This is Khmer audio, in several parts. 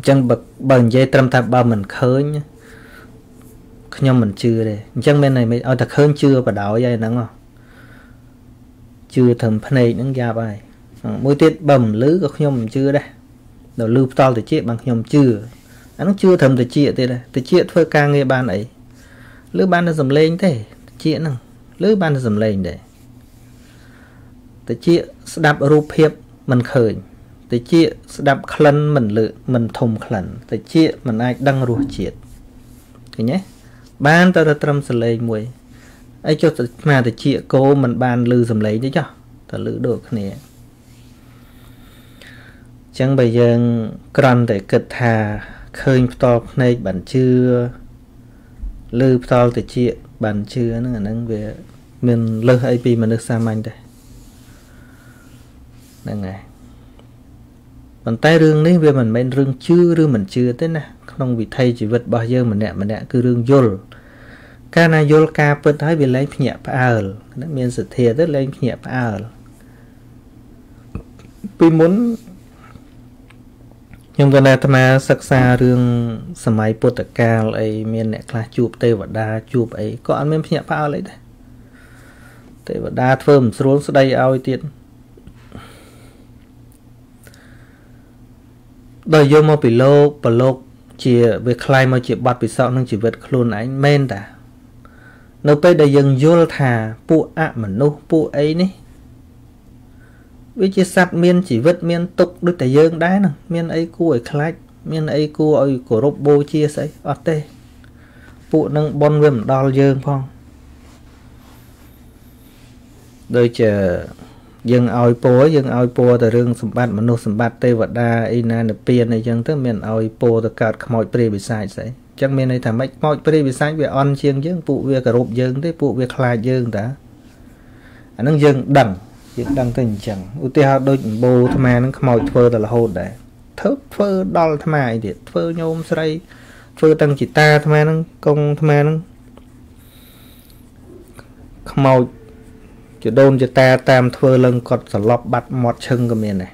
អញ្ចឹងបើបើនិយាយត្រឹមតែបើមិនឃើញខ្ញុំមិនជឿទេអញ្ចឹងមានន័យឲ្យតែឃើញជឿបដ ாய் ហើយហ្នឹងជឿត្រឹមភ្នែកហ្នឹងយ៉ាប់ហើយមួយទៀតបើមិនលឺក៏ខ្ញុំមិនជឿដែរដល់លឺផ្ដាល់តិចបានខ្ញុំជឿអានោះជឿត្រឹមតិចទៀតដែរតិចធ្វើការងារបានអីលឺបានតែសំឡេងទេតិចហ្នឹងលឺបានតែសំឡេងទេតិចស្ដាប់រូបភាពមិនឃើញ តិចស្ដាប់ក្លិនមិនលើមិនធំក្លិនតិចមិនអាចដឹងរសជាតិឃើញទេបានទៅតែត្រឹមសលេងមួយអីចុះស្មាតិចគោមិនបានលឺសំឡេងទេចុះតែលឺដូចគ្នាចឹងបើយើងក្រន់តែគិតថាឃើញផ្ទាល់ភ្នែកបានជឿលឺផ្ទាល់តិចបានជឿហ្នឹងអាហ្នឹងវាមានលើសអីពីមនុស្សសាមញ្ញទេហ្នឹងហើយ ប៉ុន្តែរឿងនេះវាមិនមែនរឿងជឿឬមិនជឿទេណាក្នុងវិថីជីវិតរបស់យើងម្នាក់ម្នាក់គឺរឿងយល់កាលណាយល់ការពិតហើយវាលែងភ្ញាក់ផ្អើលមានសទ្ធាទៅលែងភ្ញាក់ផ្អើលពីមុនខ្ញុំក៏អាត្មាសិក្សារឿងសម័យពុទ្ធកាលអីមានអ្នកខ្លះជួបទេវតាជួបអីក៏អត់មានភ្ញាក់ផ្អើលអីដែរទេវតាធ្វើមិនស្រួលស្ដីឲ្យទៀត ដល់យកមកពីលោកប្រលោកជាវាคล้ายមកជាប័ណ្ណពិសោធន៍ក្នុងជីវិតខ្លួនឯងមែនតានៅពេលដែលយើងយល់ថាពួកអមនុស្សពួកអីនេះវាជាសត្វមានជីវិតមានទុកដូចតែយើងដែរណាមានអីគួរឲ្យខ្លាចមានអីគួរឲ្យគោរពបូជាស្អីអត់ទេពួកនឹងបនវាមិនដល់យើងផងដូចជា យើងឲ្យពរយើងឲ្យពរតែរឿងសម្បត្តិមនុស្សសម្បត្តិទេវតាអីណានិព្វានអីចឹងទៅមានឲ្យពរទៅកើតខ្មោចព្រាយបិសាចស្អីចឹងមានន័យថាម៉េចខ្មោចព្រាយបិសាចវាអន់ជាងយើងពួកវាគោរពយើងទេពួកវាខ្លាចយើងតាអានឹងយើងដឹងយើងដឹងទៅអញ្ចឹងឧទាហរណ៍ដូចអម្បូអាត្មានឹងខ្មោចធ្វើតែរហូតដែរធ្វើធ្វើដល់អាត្មាអីទៀតធ្វើញោមស្រីធ្វើតាំងជីតាអាត្មានឹងកងអាត្មានឹងខ្មោច ចដូនចតាតាមធ្វើឡើងគាត់សន្លប់បាត់មាត់ឈឹងក៏មានដែរ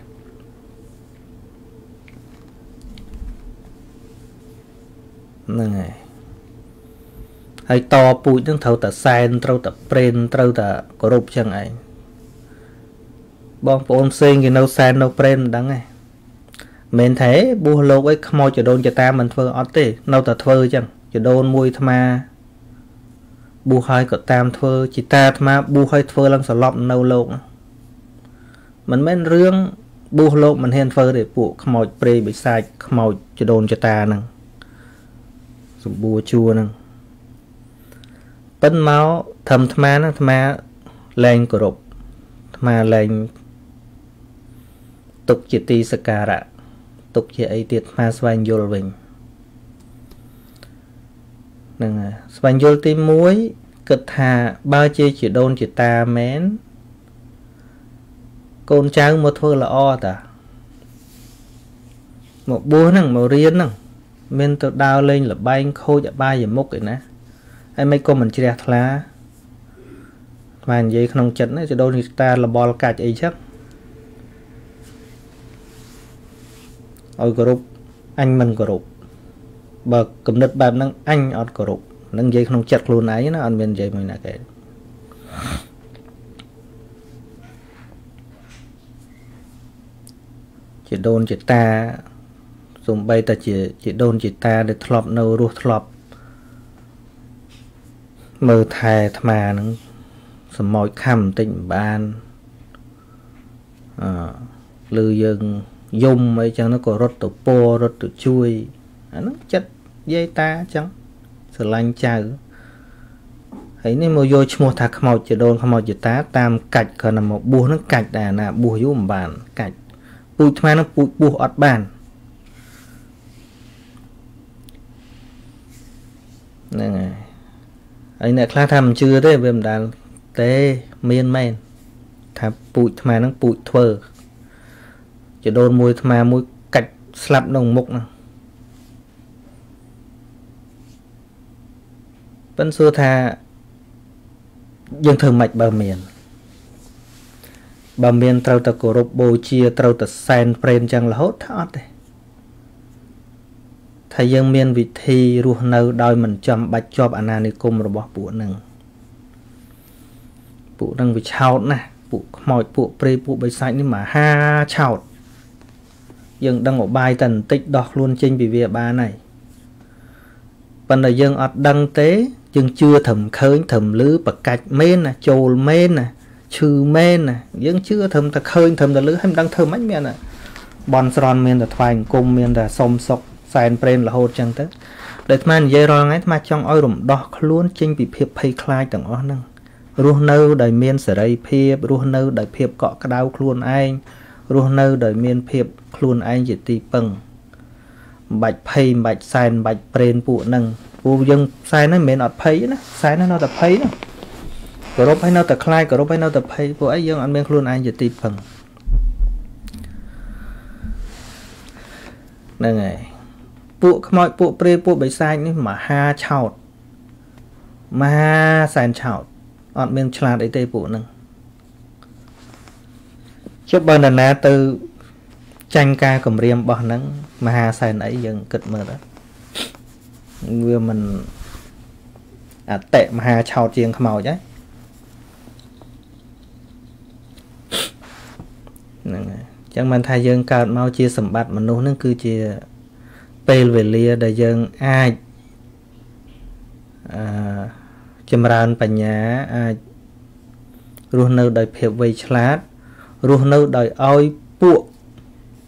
ហ្នឹងហើយហើយតពូជនឹងត្រូវតែសែនត្រូវតែប្រេនត្រូវតែគោរពចឹងឯងបងប្អូនផ្សេងគេនៅសែននៅប្រេនមិនដឹងទេមិនថាបួសលោកអីខ្មោចចដូនចតាមិនធ្វើអត់ទេ នៅតែធ្វើចឹងចដូនមួយអាត្មា ប៊ូហើយក៏តាមធ្វើជីតាអាត្មាប៊ូហើយធ្វើឡើងសន្លប់នៅលោកមិនមែនរឿងប៊ូលោកមិនហ៊ានធ្វើទេពួកខ្មោចព្រៃបិសាចខ្មោចចដូនចតាហ្នឹងសម្បួរជួរហ្នឹងប៉ិនមកធម្មអាត្មាហ្នឹងអាត្មាលែងគោរពអាត្មាលែងទុកជាទីសក្ការៈទុកជាអីទៀតអាត្មាស្វែងយល់វិញ ហ្នឹងហើយស្វែងយល់ទី1គិតថាបើជាជាដូនជាតាមែនកូនចៅមកធ្វើល្អតាមកបួសហ្នឹងមករៀនហ្នឹងមានទៅដើរលេងលបែងខូចអបាយមុខឯណាហើយមិនក៏មិនជ្រះថ្លាបាននិយាយក្នុងចិត្តណាចដូននេះតាលបលកាច់អីចឹងឲ្យគោរពអញមិនគោរព បើគំនិតបែបហ្នឹងអញអត់គោរពនឹងនិយាយក្នុងចិត្តខ្លួនឯងណាអត់មាននិយាយមួយណាគេជាដូនជាតាសំបីតែជាជាដូនជាតាដែលធ្លាប់នៅរស់ធ្លាប់មើលថែអាត្មាហ្នឹងសមោចខំបន្តិចមិនបានអឺឬយើងយំអីចឹងក៏រត់ទៅពោរត់ទៅជួយអាហ្នឹងចិត្ត យាយតាអញ្ចឹងស្រឡាញ់ចៅហើយនេះមកយកឈ្មោះថាខ្មោចជាដូនខ្មោចជាតា តាមកាច់គ្រាន់តែមកបួសនឹងកាច់ដែរណាបួសយូរមិនបានកាច់ពូជថ្មនឹងពូជបួសអត់បានហ្នឹងហើយហើយអ្នកខ្លះថាមិនជឿទេវាមិនដាល់ទេមានមែនថាពូជថ្មហ្នឹងពូជធ្វើជាដូនមួយថ្មមួយកាច់ស្លាប់ក្នុងមុខហ្នឹង ប៉ិនសួរថាយើងធ្វើម៉េចបើមានបើមានត្រូវតែគោរពបូជាត្រូវតែសែនព្រេនចឹងរហូតថាអត់ទេថាយើងមានវិធីរស់នៅដោយមិនចាំបាច់ជាប់អាណានិគមរបស់ពួកនឹងពួកនឹងវាឆោតណាស់ពួកខ្មោចពួកព្រៃពួកបិសាចនេះមហាឆោតយើងដឹងឧបាយតែបន្តិចដោះខ្លួនចេញពីវាបានហើយប៉ុន្តែយើងអត់ដឹងទេ យើងជឿត្រឹមឃើញត្រឹមឮប្រកាច់មែនណាចូលមែនណាឈឺមែនណាយើងជឿត្រឹមតែឃើញត្រឹមតែឮហើយមិនដឹងធ្វើម៉េចមានណាបនស្រន់មានតែថ្វាយអង្គមមានតែសុំសុកសែនព្រេនរហូតចឹងទៅដែលអាត្មានិយាយរាល់ថ្ងៃអាត្មាចង់ឲ្យរំដោះខ្លួនចេញពីភាពភ័យខ្លាចទាំងអស់ហ្នឹងរស់នៅដោយមានសេរីភាពរស់នៅដោយភាពកក់ក្ដៅខ្លួនឯងរស់នៅដោយមានភាពខ្លួនឯងជាទីពឹងមិនបាច់ភ័យមិនបាច់សែនមិនបាច់ប្រេនពួកហ្នឹង ពួកយើងសែនហ្នឹងមិនមែនអត់ភ័យណាសែនហ្នឹងនៅតែភ័យណាគោរពឲ្យនៅតែខ្លាចគោរពឲ្យនៅតែភ័យពួកអីយើងអត់មានខ្លួនឯងជាទីពឹងហ្នឹងហើយពួកខ្មោចពួកព្រៃពួកបិសាចនេះមហាឆោតមហាសែនឆោតអត់មានឆ្លាតអីទេពួកហ្នឹងជប់បើនរណាទៅចាញ់ការគម្រាមរបស់ហ្នឹងមហាសែនអីយើងគិតមើលទៅ វាមិនអតិមហាឆោតជាងខ្មោចហ៎ហ្នឹងហើយអញ្ចឹងមិនថាយើងកើតមកជាសម្បត្តិមនុស្សហ្នឹងគឺជាពេលវេលាដែលយើងអាចអឺចម្រើនបញ្ញាអាចរស់នៅដោយភាពវៃឆ្លាតរស់នៅដោយឲ្យពួក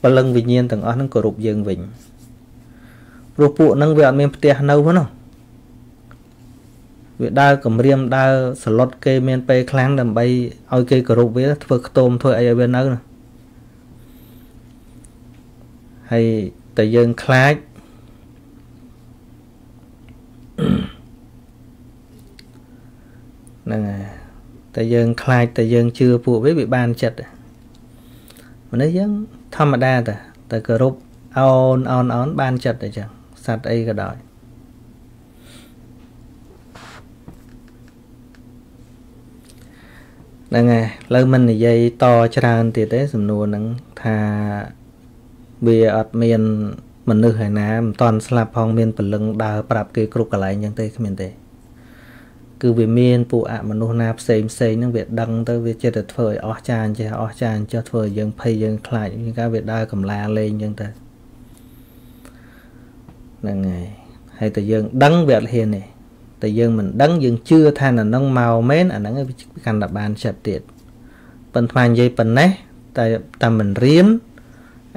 ពលឹងវិញ្ញាណទាំងអស់ហ្នឹងគោរពយើងវិញ ព្រោះពួកហ្នឹងវាអត់មានផ្ទះនៅហ្នឹងវាដើរគម្រាមដើរសឡុតគេមានពេលខ្លាំងដើម្បីឲ្យគេគោរពវាធ្វើខ្ទមធ្វើអីឲ្យវានៅហើយតែយើងខ្លាចហ្នឹងហើយតែយើងខ្លាចតែយើងជឿពួកវាវាបានចិត្តមនុស្សយើងធម្មតាតែតែគោរពអោនអោនអោនបានចិត្តអញ្ចឹង សត្វអីក៏ដោយហ្នឹងហើយលើមិននិយាយតច្រើនទៀតទេសំណួរហ្នឹងថាវាអត់មានមនុស្សឯណាមិនតន់ស្លាប់ផងមានពលឹងដើរប្រាប់គេគ្រប់កន្លែងអញ្ចឹងទេគ្មានទេ គឺវាមានពួកអមនុស្សណាផ្សេងផ្សេងហ្នឹងវាដឹងទៅវាចិត្តតែធ្វើឲ្យអស់ចានចេះអស់ចានចុះធ្វើឲ្យយើងភ័យយើងខ្លាចមានការវាដើរកំឡាលេងអញ្ចឹងទៅ ហ្នឹងហើយហើយតែយើងដឹងវាអត់ហ៊ានទេតែយើងមិនដឹងយើងជឿថានៅនឹងមកមែនអាហ្នឹងវាកាន់តែបានចិត្តទៀតប៉ុន្តែនិយាយប៉ុណ្ណេះតែតែមិនរៀន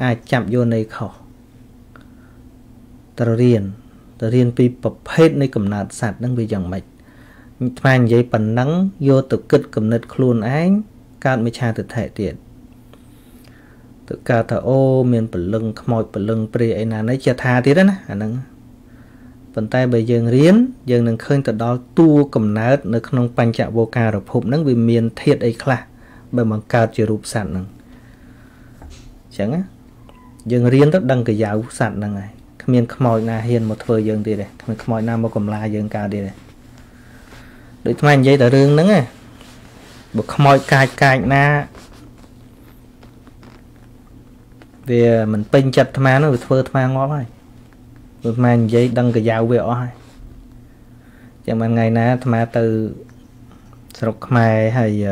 អាចចាប់យកនៃខុសត្រូវរៀនទៅរៀនពីប្រភេទនៃកំណើតសត្វហ្នឹងវាយ៉ាងម៉េចថ្មនិយាយប៉ុណ្ណឹងយកទៅគិតគំនិតខ្លួនឯងកើតមិឆាទិដ្ឋិទៀត ទៅកើតថាអូមានពលឹងខ្មោចពលឹងព្រាអីណានេះជាថាទៀតណាអាហ្នឹងប៉ុន្តែបើយើងរៀនយើងនឹងឃើញទៅដល់តួកំណើតនៅក្នុងបញ្ចវោការភពហ្នឹងវាមានធាតុអីខ្លះបើបង្កើតជារូបសត្វហ្នឹងអញ្ចឹងយើងរៀនទៅដឹងកាយាវសត្វហ្នឹងហើយគ្មានខ្មោចណាហ៊ានមកធ្វើយើងទៀតទេគ្មានខ្មោចណាមកកំឡាយើងកើតទៀតទេដូចថ្មនិយាយតែរឿងហ្នឹងណាបើខ្មោចកាចកាចណា វាមិនពេញចិត្តអាត្មានោះវាធ្វើអាត្មាងាប់ហើយព្រោះអាត្មានិយាយដឹងកាយាវវាអស់ហើយចាំមិនថ្ងៃណាអាត្មាទៅស្រុកខ្មែរហើយ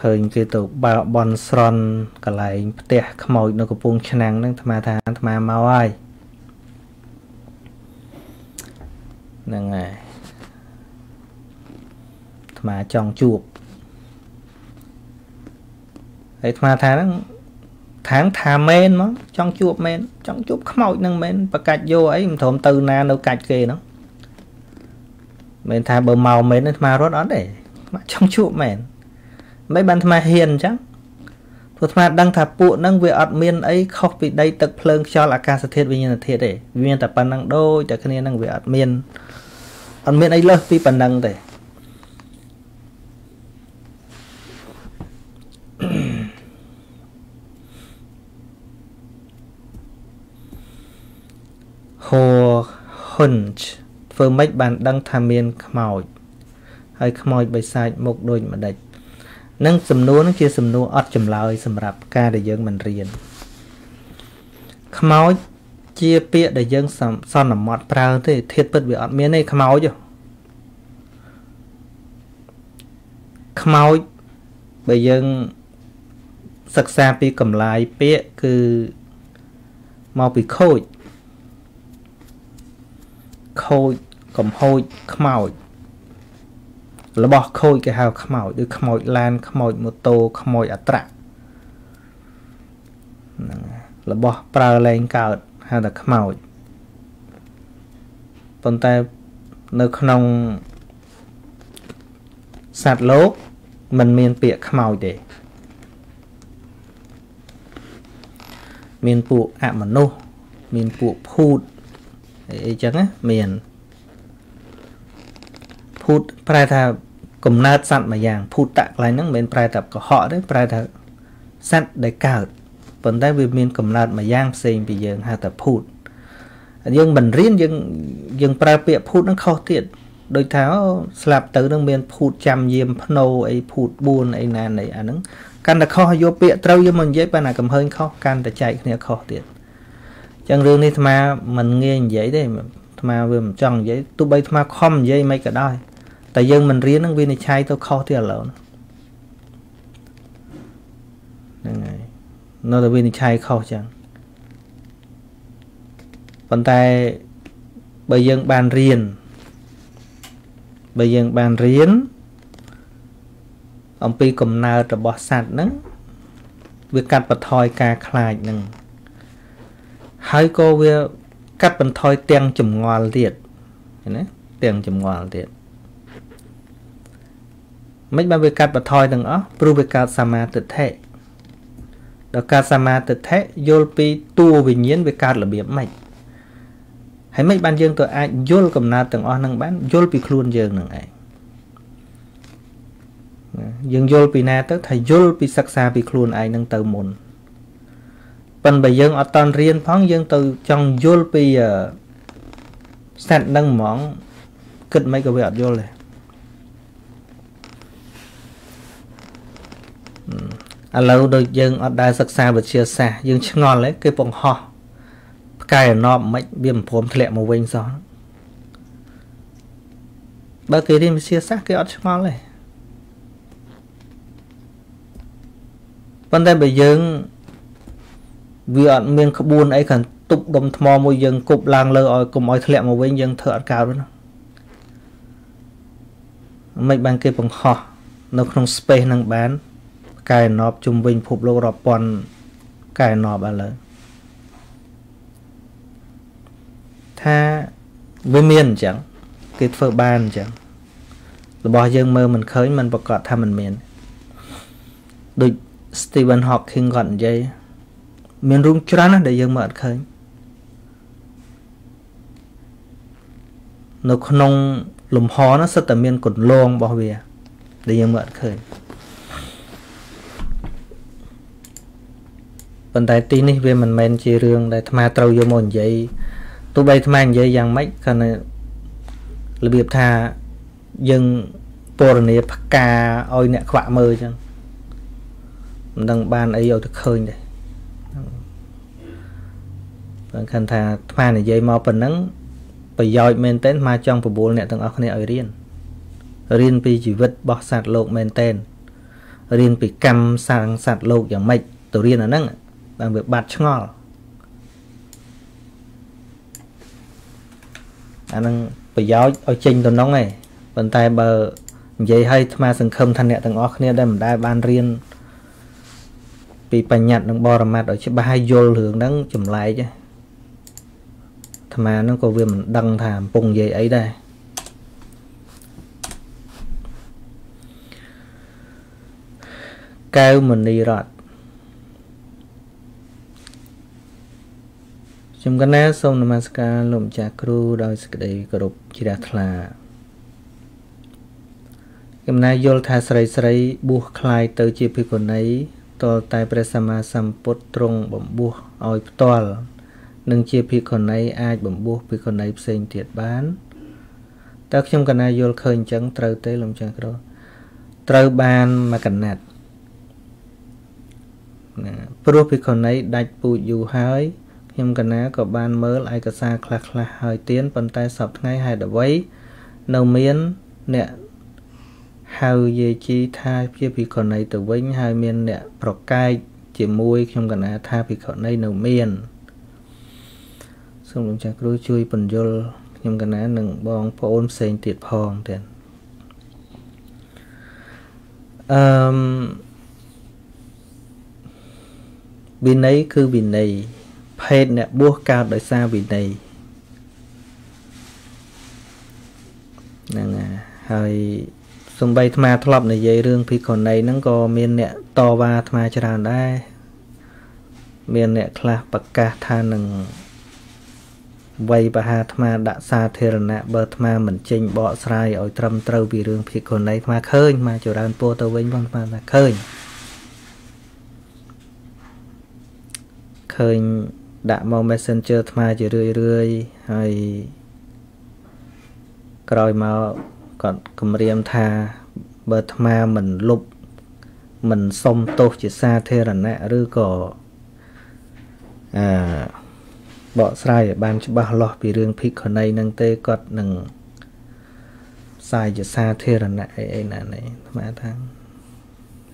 ឃើញគេទៅបើបនស្រន់កន្លែងផ្ទះខ្មោចនៅកំពង់ឆ្នាំងហ្នឹងអាត្មាថាអាត្មាមកហើយហ្នឹងហើយអាត្មាចង់ជួបហើយអាត្មាថាហ្នឹង ខាងថាមែនមកចង់ជួបមែនចង់ជួបខ្មោចនឹងមែនប្រកាច់យកអីមិនព្រមទៅណានៅកាច់គេហ្នឹងមែនថាបើមកមែនអាត្មារត់អត់ទេអាចង់ជួបមែនមិនបានអាត្មាហ៊ានអញ្ចឹងព្រោះអាត្មាដឹងថាពួកហ្នឹងវាអត់មានអីខុសពីដីទឹកភ្លើងខ្យល់អាកាសធាតុវិញ្ញាណធាតុទេវាមានតែប៉ុណ្្នឹងដូចតែគ្នាហ្នឹងវាអត់មានអត់មានអីលើសពីប៉ុណ្្នឹងទេហូ ហ៊ុនធ្វើម៉េចបានដឹងថាមានខ្មោចហើយខ្មោចបិសាចមុខដូចម្ដេចនឹងសំណួរនឹងជាសំណួរអត់ចម្លើយសម្រាប់ការដែលយើងមិនរៀនខ្មោចជាពាក្យដែលយើងសន្មត់ប្រើទេធាតពិតវាអត់មានទេខ្មោចខ្មោចបើយើងសិក្សាពីកម្លាយពាក្យគឺមកពីខូច ខូចកំហូចខ្មោចរបស់ខូចគេហៅខ្មោចដូចខ្មោចឡានខ្មោចម៉ូតូខ្មោចអត្រាហ្នឹងរបស់ប្រើលែងកើតហៅថាខ្មោចប៉ុន្តែនៅក្នុងសត្វលោកมันមានពាក្យខ្មោចទេមានពួកអមនុស្សមានពួកភូត អីចឹងណាមានភូតប្រែថាកំណើតសត្វមួយយ៉ាងភូតតកន្លែងហ្នឹងមិនមែនប្រែថាកុហកទេប្រែថាសត្វដែលកើតប៉ុន្តែវាមានកំណើតមួយយ៉ាងផ្សេងពីយើងហៅថាភូតយើងមិនរៀនយើងយើងប្រើពាក្យភូតហ្នឹងខុសទៀតដូចថាស្លាប់ទៅនឹងមានភូតចាំយាមភ្នោអីភូត4អីណានៃអាហ្នឹងកាន់តែខុសយកពាក្យត្រូវយកមកនិយាយបើណាកំហើញខុសកាន់តែចែកគ្នាខុសទៀតអញ្ចឹងរឿងនេះអាត្មាមិនងាយនិយាយទេអាត្មាវាមិនចង់និយាយទោះបីអាត្មាខំនិយាយមិនក៏ដោយតែយើងមិនរៀននឹងវានិច្ឆ័យទៅខុសទៀតឥឡូវហ្នឹងហើយនៅតែវិនិច្ឆ័យខុសចឹងប៉ុន្តែបើយើងបានរៀនបើយើងបានរៀនអំពីកំណើតរបស់សត្វហ្នឹងវាកាត់បន្ថយការខ្លាចហ្នឹង ហើយក៏វាកាត់បន្ថយទាំងចម្ងល់ទៀតណាទាំងចម្ងល់ទៀតមិនបានវាកាត់បន្ថយទាំងអស់ព្រោះវាកើតសមាទិដ្ឋិដល់កើតសមាទិដ្ឋិយល់ពីតួវិញ្ញាណវាកើតរបៀបម៉េចហើយមិនបានយើងទៅអាចយល់កំណើតទាំងអស់ហ្នឹងបានយល់ពីខ្លួនយើងនឹងឯងយើងយល់ពីណាទៅថាយល់ពីសិក្សាពីខ្លួនឯងនឹងទៅមុន ប៉ុន្តែបើយើងអត់តន់រៀនផងយើងទៅចង់យល់ពីស្ថាននឹងហ្មងគិតមិនក៏វាអត់យល់ដែរឥឡូវដូចយើងអត់ដែលសិក្សាវិទ្យាសាស្ត្រយើងឆ្ងល់ទេគេបង្ហោះផ្កាយអណបមិនវាមិនព្រមធ្លាក់មកវិញសោះបើគេរៀនវិទ្យាសាស្ត្រគេអត់ឆ្ងល់ទេប៉ុន្តែបើយើង វាអត់មានក្បួនអីគ្រាន់ទប់ដុំថ្មមួយយើងគប់ឡើងលើឲ្យកុំឲ្យធ្លាក់មកវិញយើងធ្វើអត់កើតទេណាមិនបានគេបង្ហោះនៅក្នុង space នឹងបានកែណប់ជុំវិញភពលោករាប់ពាន់កែណប់ឥឡូវថាវាមានអញ្ចឹងគេធ្វើបានអញ្ចឹងរបស់យើងមើលមិនឃើញมันប្រកាសថាมันមានដូច Stephen Hawking គាត់និយាយ មានរូងច្រើនណាស់ដែលយើងមើលអត់ឃើញនៅក្នុងលំហនោះសិតតែមានកន្លងរបស់វា ដែលយើងមើលអត់ឃើញប៉ុន្តែទីនេះវាមិនមែនជារឿងដែលអាត្មាត្រូវយកមកនិយាយទោះបីអាត្មានិយាយយ៉ាងម៉េចក៏នៅរបៀបថាយើងពរនីផ្កាឲ្យអ្នកខ្វាក់មើលអញ្ចឹងមិនដឹងបានអីឲ្យទៅឃើញដែរ បើខឹងថាអាត្មានិយាយមកប៉ុណ្ណឹងប្រយោជន៍មែនទែនអាចង់បបួលអ្នកទាំងអស់គ្នាឲ្យរៀនរៀនពីជីវិតរបស់សត្វលោកមែនទែនរៀនពីកម្មសាងសត្វលោកយ៉ាងម៉េចទៅរៀនអាហ្នឹងបានវាបាត់ឆ្ងល់អានឹងប្រយោជន៍ឲ្យចេញទៅក្នុងឯងប៉ុន្តែបើនិយាយឲ្យអាត្មាសង្ឃឹមថាអ្នកទាំងអស់គ្នាដែលមិនដែលបានរៀនពីបញ្ញត្តិនិងបរមត្តឲ្យច្បាស់ឲ្យយល់រឿងហ្នឹងចម្លែក អាត្មាហ្នឹងក៏វាមិនដឹងថាកំពុងនិយាយអីដែរកៅមនីរតខ្ញុំកណាសូមនមស្ការលោកម្ចាស់គ្រូដោយសេចក្តីគោរពជ្រះថ្លាកំណាយល់ថាស្រីស្រីបួសคลายទៅជាភិក្ខុនីតលតែព្រះសម្មាសម្ពុទ្ធទ្រង់បំពោះឲ្យផ្ទាល់ នឹងជាភិក្ខុនីអាចបំពោះភិក្ខុនីផ្សេងទៀតបានតើខ្ញុំកណាយល់ឃើញអញ្ចឹងត្រូវទេលោកម្ចាស់គ្រូត្រូវបានមកកណាត់ណាព្រោះភិក្ខុនីដាច់ពូជយូរហើយខ្ញុំកណាក៏បានមើលឯកសារខ្លះៗហើយទៀនប៉ុន្តែសពថ្ងៃហេតុអ្វីនៅមានអ្នកហៅយាយជីថាជាភិក្ខុនីទៅវិញហើយមានអ្នកប្រកែកជាមួយខ្ញុំកណាថាភិក្ខុនីនៅមាន សូមលោកចាស់គ្រូជួយពន្យល់ខ្ញុំកណានិងបងប្អូនផ្សេងទៀតផងទៀតអឺមវិន័យគឺវិន័យភេទអ្នកបួសកើតដោយសារវិន័យហ្នឹងហើយសំបីអាត្មាធ្លាប់និយាយរឿងភិក្ខុនីហ្នឹងក៏មានអ្នកតវ៉ាអាត្មាច្រើនដែរមានអ្នកខ្លះប្រកាសថានឹង វ័យបហាអាត្មាដាក់សាធារណៈបើអាត្មាមិនចេញបកស្រាយឲ្យត្រឹមត្រូវពីរឿងភិក្ខុនីអាត្មាឃើញអាត្មាចរានពោទៅវិញផងអាត្មាថាឃើញឃើញដាក់មក Messenger អាត្មាជារឿយរឿយហើយក្រោយមកគាត់គម្រាមថាបើអាត្មាមិនលុបមិនសុំទោសជាសាធារណៈឬក៏អឺ បកស្រាយឲ្យបានច្បាស់លាស់ពីរឿងភិក្ខុនីនឹងទេគាត់នឹងផ្សាយជាសាធារណៈអីអីណានេះអាត្មាថា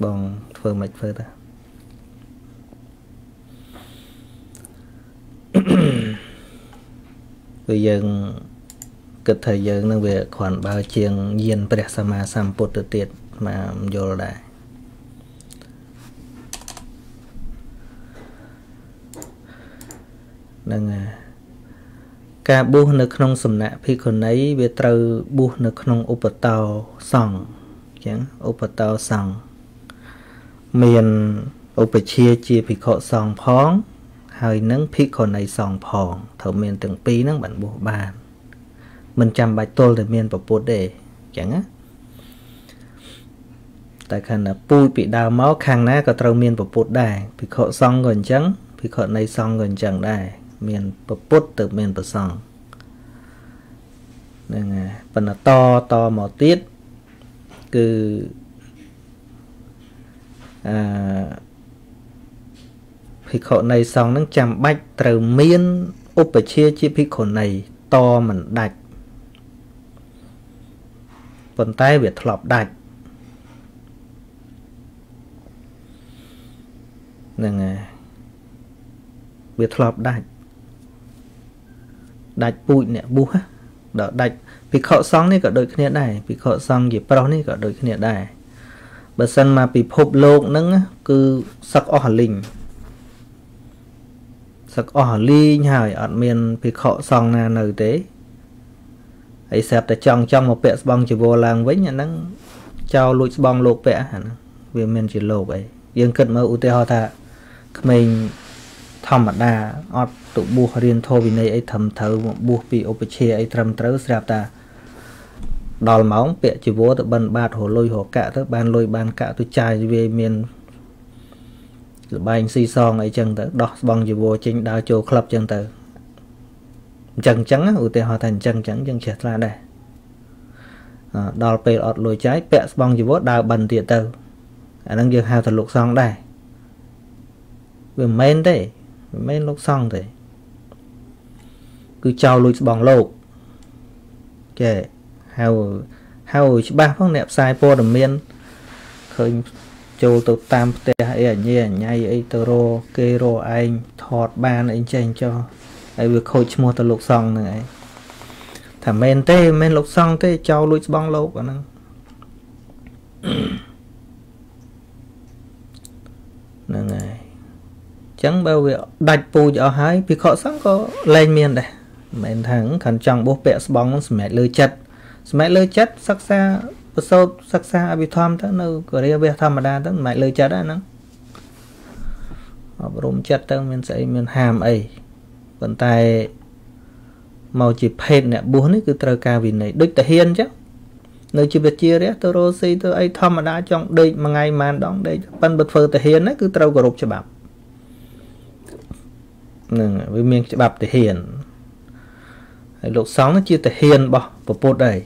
បងធ្វើមិនធ្វើតាគឺយើងគិតថាយើងនឹងវាគ្រាន់បើជាងយានព្រះសម្មាសម្ពុទ្ធទៅទៀតមកយល់ដែរ នឹងការបួសនៅក្នុងសំណាក់ភិក្ខុនីវាត្រូវបួសនៅក្នុងឧបតោសង្ឃអញ្ចឹងឧបតោសង្ឃមានឧបជាជាភិក្ខុសង្ឃផង ហើយនឹងភិក្ខុនីសង្ឃផងត្រូវមានទាំងពីរហ្នឹងបានបួសបានមិនចាំបាច់ទល់តែមានពពុទ្ធទេអញ្ចឹងណាតែខណៈពូជពីដើមមកខាងណាក៏ត្រូវមានពពុទ្ធដែរភិក្ខុសង្ឃក៏អញ្ចឹងភិក្ខុនៃសង្ឃក៏អញ្ចឹងដែរ មានពពុទ្ធទៅមានប្រសង្ឃហ្នឹងហើយប៉ុន្តែតតមកទៀតគឺអឺភិក្ខុនៃសង្ឃនឹងចាំបាច់ត្រូវមានឧបជាជាភិក្ខុនៃតមិនដាច់ប៉ុន្តែវាធ្លាប់ដាច់ហ្នឹងហើយវាធ្លាប់ដាច់ ដាច់ពូជអ្នកបុះដល់ដាច់ភិក្ខុសង្ឃនេះក៏ដូចគ្នាដែរភិក្ខុសង្ឃជាប្រុសនេះក៏ដូចគ្នាដែរបើសិនមកពិភពលោកហ្នឹងគឺសឹកអស់លីងសឹកអស់លីងហើយអត់មានភិក្ខុសង្ឃណានៅទេហើយស្រាប់តែចង់ចង់មកពាក់ស្បង់ជីវរឡើងវិញអាហ្នឹងចោលលួចស្បង់លោកពាក់អាហ្នឹងវាមិនជាលោកអីយើងគិតមើលឧទាហរណ៍ថាក្មេង ធម្មតាអត់ទៅបួសរៀនធម៌វិន័យអីត្រឹមត្រូវមកបួសពីឧបជាអីត្រឹមត្រូវស្រាប់តែដល់ម៉ោងពាក់ជីវរទៅបិណ្ឌបាតរលុយរកាក់ទៅបានលុយបានកាក់ទៅចាយវាមានលបែងស៊ីសងអីចឹងទៅដោះស្បង់ជីវរចេញដើរចូលក្លឹបចឹងទៅអញ្ចឹងអញ្ចឹងឧទាហរណ៍ថាអញ្ចឹងអញ្ចឹងយើងជ្រះថ្លាដែរដល់ពេលអត់លុយចាយពាក់ស្បង់ជីវរដើរបិណ្ឌទៀតទៅអាហ្នឹងយើងហៅថាលោកសង្ឃដែរវាមិនមែនទេ មិនមែនលោកសង្ឃទេគឺចោលលួចស្បង់លោកចេះហៅហៅច្បាស់ផងអ្នកផ្សាយព័ត៌មានឃើញចូលទៅតាមផ្ទះអីអញអញអីទៅរកគេរកឯងថតបានអីចេះចោះហើយវាខូចឈ្មោះទៅលោកសង្ឃហ្នឹងឯងថាមែនទេមិនមែនលោកសង្ឃទេចោលលួចស្បង់លោកអាហ្នឹងហ្នឹងហើយ ចឹងបើវាដាច់ពូជអស់ហើយភិក្ខុសង្ឃក៏លែងមានដែរមិនមែនថាខាន់ចង់បោះពាក់ស្បង់សម្រាប់លើចិត្តសម្រាប់លើចិត្តសិក្សាប្រសូតសិក្សាអភិធម្មទៅនៅកូរ៉េវះធម្មតាទៅមិនមែនលើចិត្តហ្នឹងអប់រំចិត្តទៅមានស្អីមានហាមអីប៉ុន្តែមកជាភេទអ្នកបួសនេះគឺត្រូវការវិន័យដូចតាហ៊ានអញ្ចឹងនៅជីវិតជារះទៅរស់ស៊ីទៅអីធម្មតាចង់ដេកមួយថ្ងៃម៉ានដងដេកប៉ិនបើធ្វើតាហ៊ានហ្នឹងគឺត្រូវគោរពច្បាប់ នឹងវាមានច្បាប់ទាហានហើយលោកសង្ឃនឹងជាទាហានរបស់ពពុទ្ធដែរ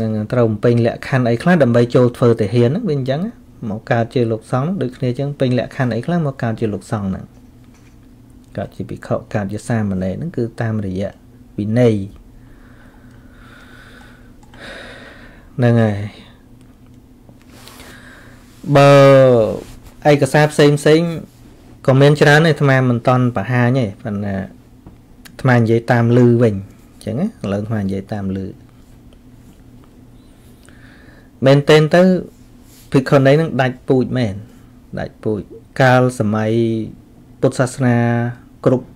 នឹងត្រូវបំពេញលក្ខខណ្ឌអីខ្លះដើម្បីចូលធ្វើទាហានហ្នឹងវាអញ្ចឹងមកកើតជាលោកសង្ឃដូចគ្នាអញ្ចឹងពេញលក្ខខណ្ឌអីខ្លះមកកើតជាលោកសង្ឃហ្នឹងកើតជាភិក្ខុកើតជាសាមណេរហ្នឹងគឺតាមរយៈវិន័យហ្នឹងហើយបើ ឯកសារផ្សេងផ្សេងក៏មានច្រើនទេអាត្មាមិនតន់បង្ហាញទេប៉ុន្តែអាត្មានិយាយតាមលឺវិញអញ្ចឹងឥឡូវអាត្មានិយាយតាមលឺមែនតើទៅភិក្ខុនីនឹងដាច់ពូជមែនដាច់ពូជកាលសម័យពុទ្ធសាសនាគ្រប់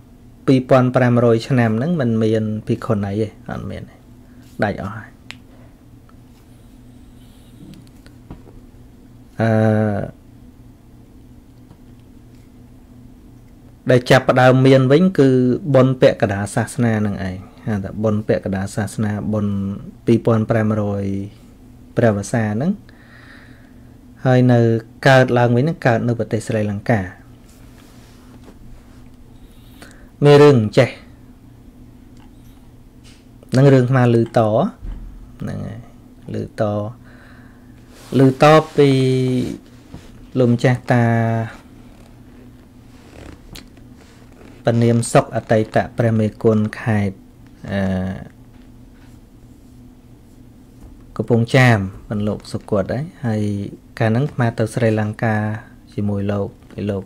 2500ឆ្នាំហ្នឹងมันមានភិក្ខុនីទេអត់មានទេដាច់អស់ហើយអឺ ដែលចាប់ផ្ដើមមានវិញ គឺបុណ្យពាក់កដាសាសនានឹងឯងហៅថាបុណ្យពាក់កដាសាសនាបុណ្យ2500ព្រះវស្សាហ្នឹងហើយនៅកើតឡើងវិញនឹងកើតនៅប្រទេសស្រីលង្កាមានរឿងចេះនឹងរឿងស្មាលឺតហ្នឹងហើយលឺតលឺតពីលោកម្ចាស់តា ពនាមសុកអតីតព្រះមេគុណខេត្តអឺកំពង់ចាមបានលោកសុគតដែរហើយកាលហ្នឹងមកទៅស្រីលង្កាជាមួយលោកឯលោក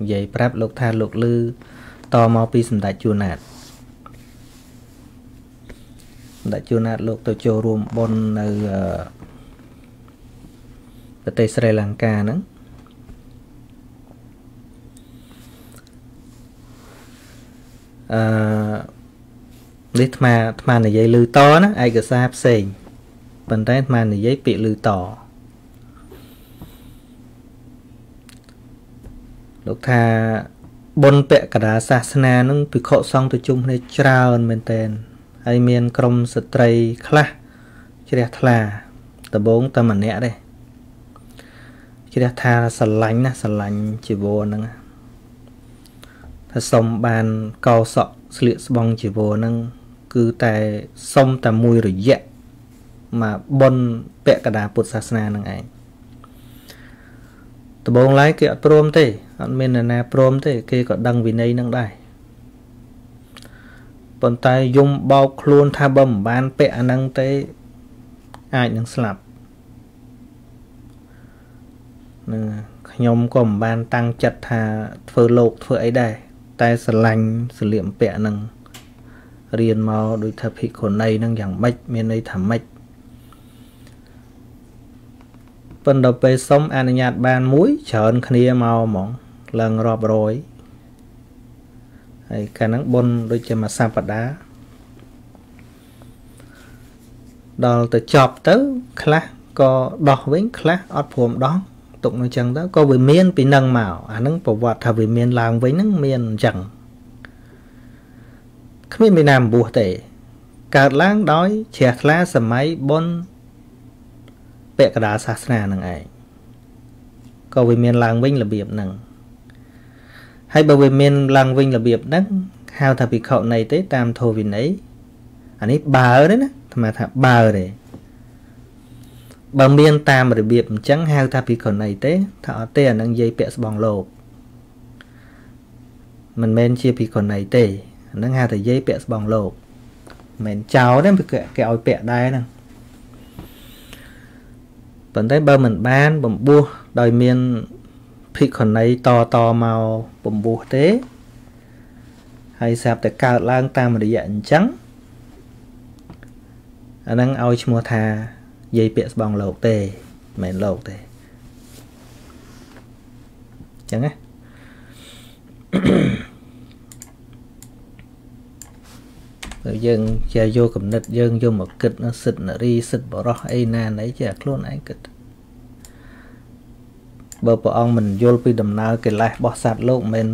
និយាយប្រាប់លោកថាលោកលឺតមកពីសម្ដេចជួណាតសម្ដេចជួណាតលោកទៅចូលរួមបុណ្យនៅប្រទេសស្រីលង្កាហ្នឹង អឺនេះអាត្មាអាត្មានិយាយលឺតណាឯកសារផ្សេងប៉ុន្តែអាត្មានិយាយពាក្យលឺតលោកថាបុណ្យពកដាសាសនានឹងភិក្ខុសង្ឃទៅជុំគ្នាច្រើនមែនតែនហើយមានក្រុមស្ត្រីខ្លះជ្រះថ្លាដំបងតែម្នាក់ទេជ្រះថាស្រឡាញ់ណាស្រឡាញ់ជីវរហ្នឹង ថាសុំបានកោសក់ស្លៀកស្បង់ជីវរហ្នឹងគឺតែសុំតែមួយរយៈមកបុណ្យពកដាពុទ្ធសាសនាហ្នឹងឯងដំបងឡើយគេអត់ព្រមទេអត់មាននរណាព្រមទេគេក៏ដឹងវិន័យនឹងដែរប៉ុន្តែយំបោកខ្លួនថាបើមិនបានពាក់អានឹងទេអាចនឹងស្លាប់នឹងខ្ញុំក៏មិនបានតាំងចិត្តថាធ្វើលោកធ្វើអីដែរ តែស្រឡាញ់សលៀកបំពាក់នឹងរៀនមកដូចថាភិក្ខុនីនឹងយ៉ាងម៉េចមានន័យថាម៉េចប៉ុន្តែពេលសុំអនុញ្ញាតបានមួយច្រើនគ្នាមកហ្មងឡើងរាប់រយហើយកាលហ្នឹងបុណ្យដូចជាមួយសប្តាហ៍ដល់ទៅចប់ទៅខ្លះក៏ដោះវិញខ្លះអត់ព្រមដោះ ទុកនៅចឹងទៅក៏វាមានពីនឹងមកអាហ្នឹងប្រវត្តិថាវាមានឡើងវិញហ្នឹងមានអញ្ចឹងគ្មានមានណាអំបួសទេ កើតឡើងដោយជ្រះថ្លាសម័យបុណ្យពាក់កណ្ដាលសាសនានឹងឯងក៏វាមានឡើងវិញរបៀបហ្នឹងហើយបើវាមានឡើងវិញរបៀបហ្នឹងហៅថាភិក្ខុនៃទេតាមធម៌វិន័យអានេះបើទេណាអាត្មាថាបើទេ បើមានតាមរបៀបអញ្ចឹងហៅថាភិក្ខុនៃទេថាអត់ទេអានឹងនិយាយពាក់ស្បង់លោកមិនមែនជាភិក្ខុនៃទេអានឹងហៅថានិយាយពាក់ស្បង់លោកមិនមែនចោលទេគេឲ្យពាក់ដែរហ្នឹងប៉ុន្តែបើមិនបានបំពោះដោយមានភិក្ខុនីតតមកបំពោះទេហើយស្រាប់តែកើតឡើងតាមរយៈអញ្ចឹងអាហ្នឹងឲ្យឈ្មោះថា យាយពាក្យស្បងលោកទេមិនមែនលោកទេអញ្ចឹងណាបើយើងជាយកគំនិតយើងយកមកគិតនៅសិទ្ធនារីសិទ្ធបរោះអីណាណីជាខ្លួនឯងគិតបើព្រះអង្គមិនយល់ពីដំណើរកិលេសរបស់សត្វលោកមិន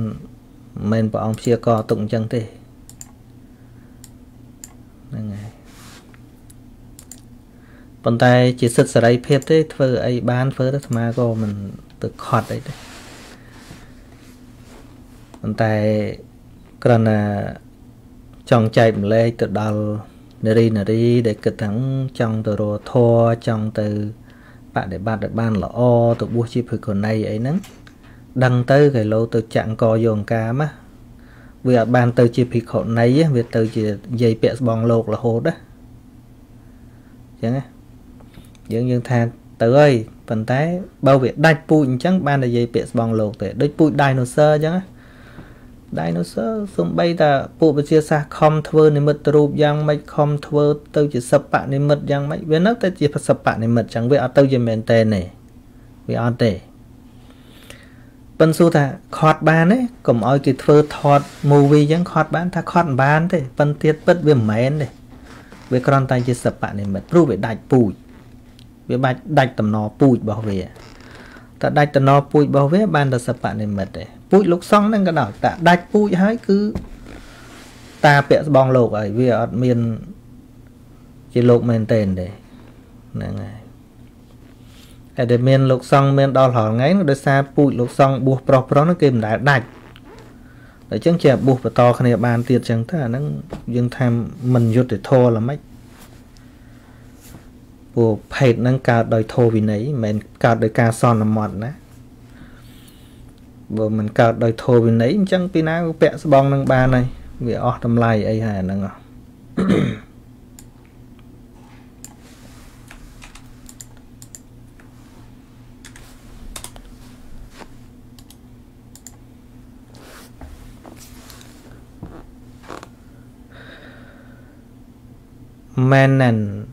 មិនព្រះអង្គព្យាករទុកអញ្ចឹងទេហ្នឹងហើយ ប៉ុន្តែជាសិទ្ធិសេរីភាពទេធ្វើអីបានធ្វើទៅអាត្មាក៏មិនទៅខត់អីទេប៉ុន្តែគ្រាន់តែចង់ចែកម្លែកទៅដល់នារីនារីដែលគិតថាចង់ទៅរកធัวចង់ទៅបដិបត្តិឲ្យបានល្អទៅបួសជាភិក្ខុនីអីហ្នឹងដឹងទៅគេលោទៅចាក់អង្គយងកាមកវាអត់បានទៅជាភិក្ខុនីវាទៅជានិយាយពាក្យស្បងលោករហូតណាអញ្ចឹង យើងយើងថាទៅហើយប៉ុន្តែបើវាដាច់ពូជអញ្ចឹងបាននិយាយពាក្យស្បងលោកទេដូចពូជ dinosaur អញ្ចឹងណា dinosaur សំបីតាពួកវិទ្យាសាស្ត្រខំធ្វើនិមិត្តរូបយ៉ាងម៉េចខំធ្វើទៅជាសិប្បនិមិត្តយ៉ាងម៉េចវានៅតែជាសិប្បនិមិត្តអញ្ចឹងវាអត់ទៅជាមែនតែទេវាអត់ទេប៉ិនសួរថាខត់បានទេកុំឲ្យគេធ្វើថត movie អញ្ចឹងខត់បានថាខត់មិនបានទេប៉ិនទៀតពិតវាមិនមែនទេវាគ្រាន់តែជាសិប្បនិមិត្តព្រោះវាដាច់ពូជ វាបាច់ដាច់តំណពូជរបស់វាតែដាច់តំណពូជរបស់វាបានតែសិប្បនិមិត្តទេពូជលោកសង្ឃហ្នឹងក៏ដោយតែដាច់ពូជហើយគឺតាពាក់ស្បងលោកហើយវាអត់មានជាលោកមែនទេទេហ្នឹងហើយតែដែលមានលោកសង្ឃមានដល់រាល់ថ្ងៃនោះដោយសារពូជលោកសង្ឃបួសប្រុសប្រុសនោះគេមិនដែលដាច់តែចឹងជាបួសបន្តគ្នាបានទៀតចឹងទៅអាហ្នឹងយើងថាមិនយុត្តិធម៌ល្មិច ព្រោះភេទហ្នឹងកើតដោយធម៌វិន័យមិនមែនកើតដោយការសន្មត់ណាបើមិនកើតដោយធម៌វិន័យអញ្ចឹងពីណាពាក់ស្បង់នឹងបានហើយវាអស់តម្លៃអីហើយហ្នឹងហ៎មែនណាស់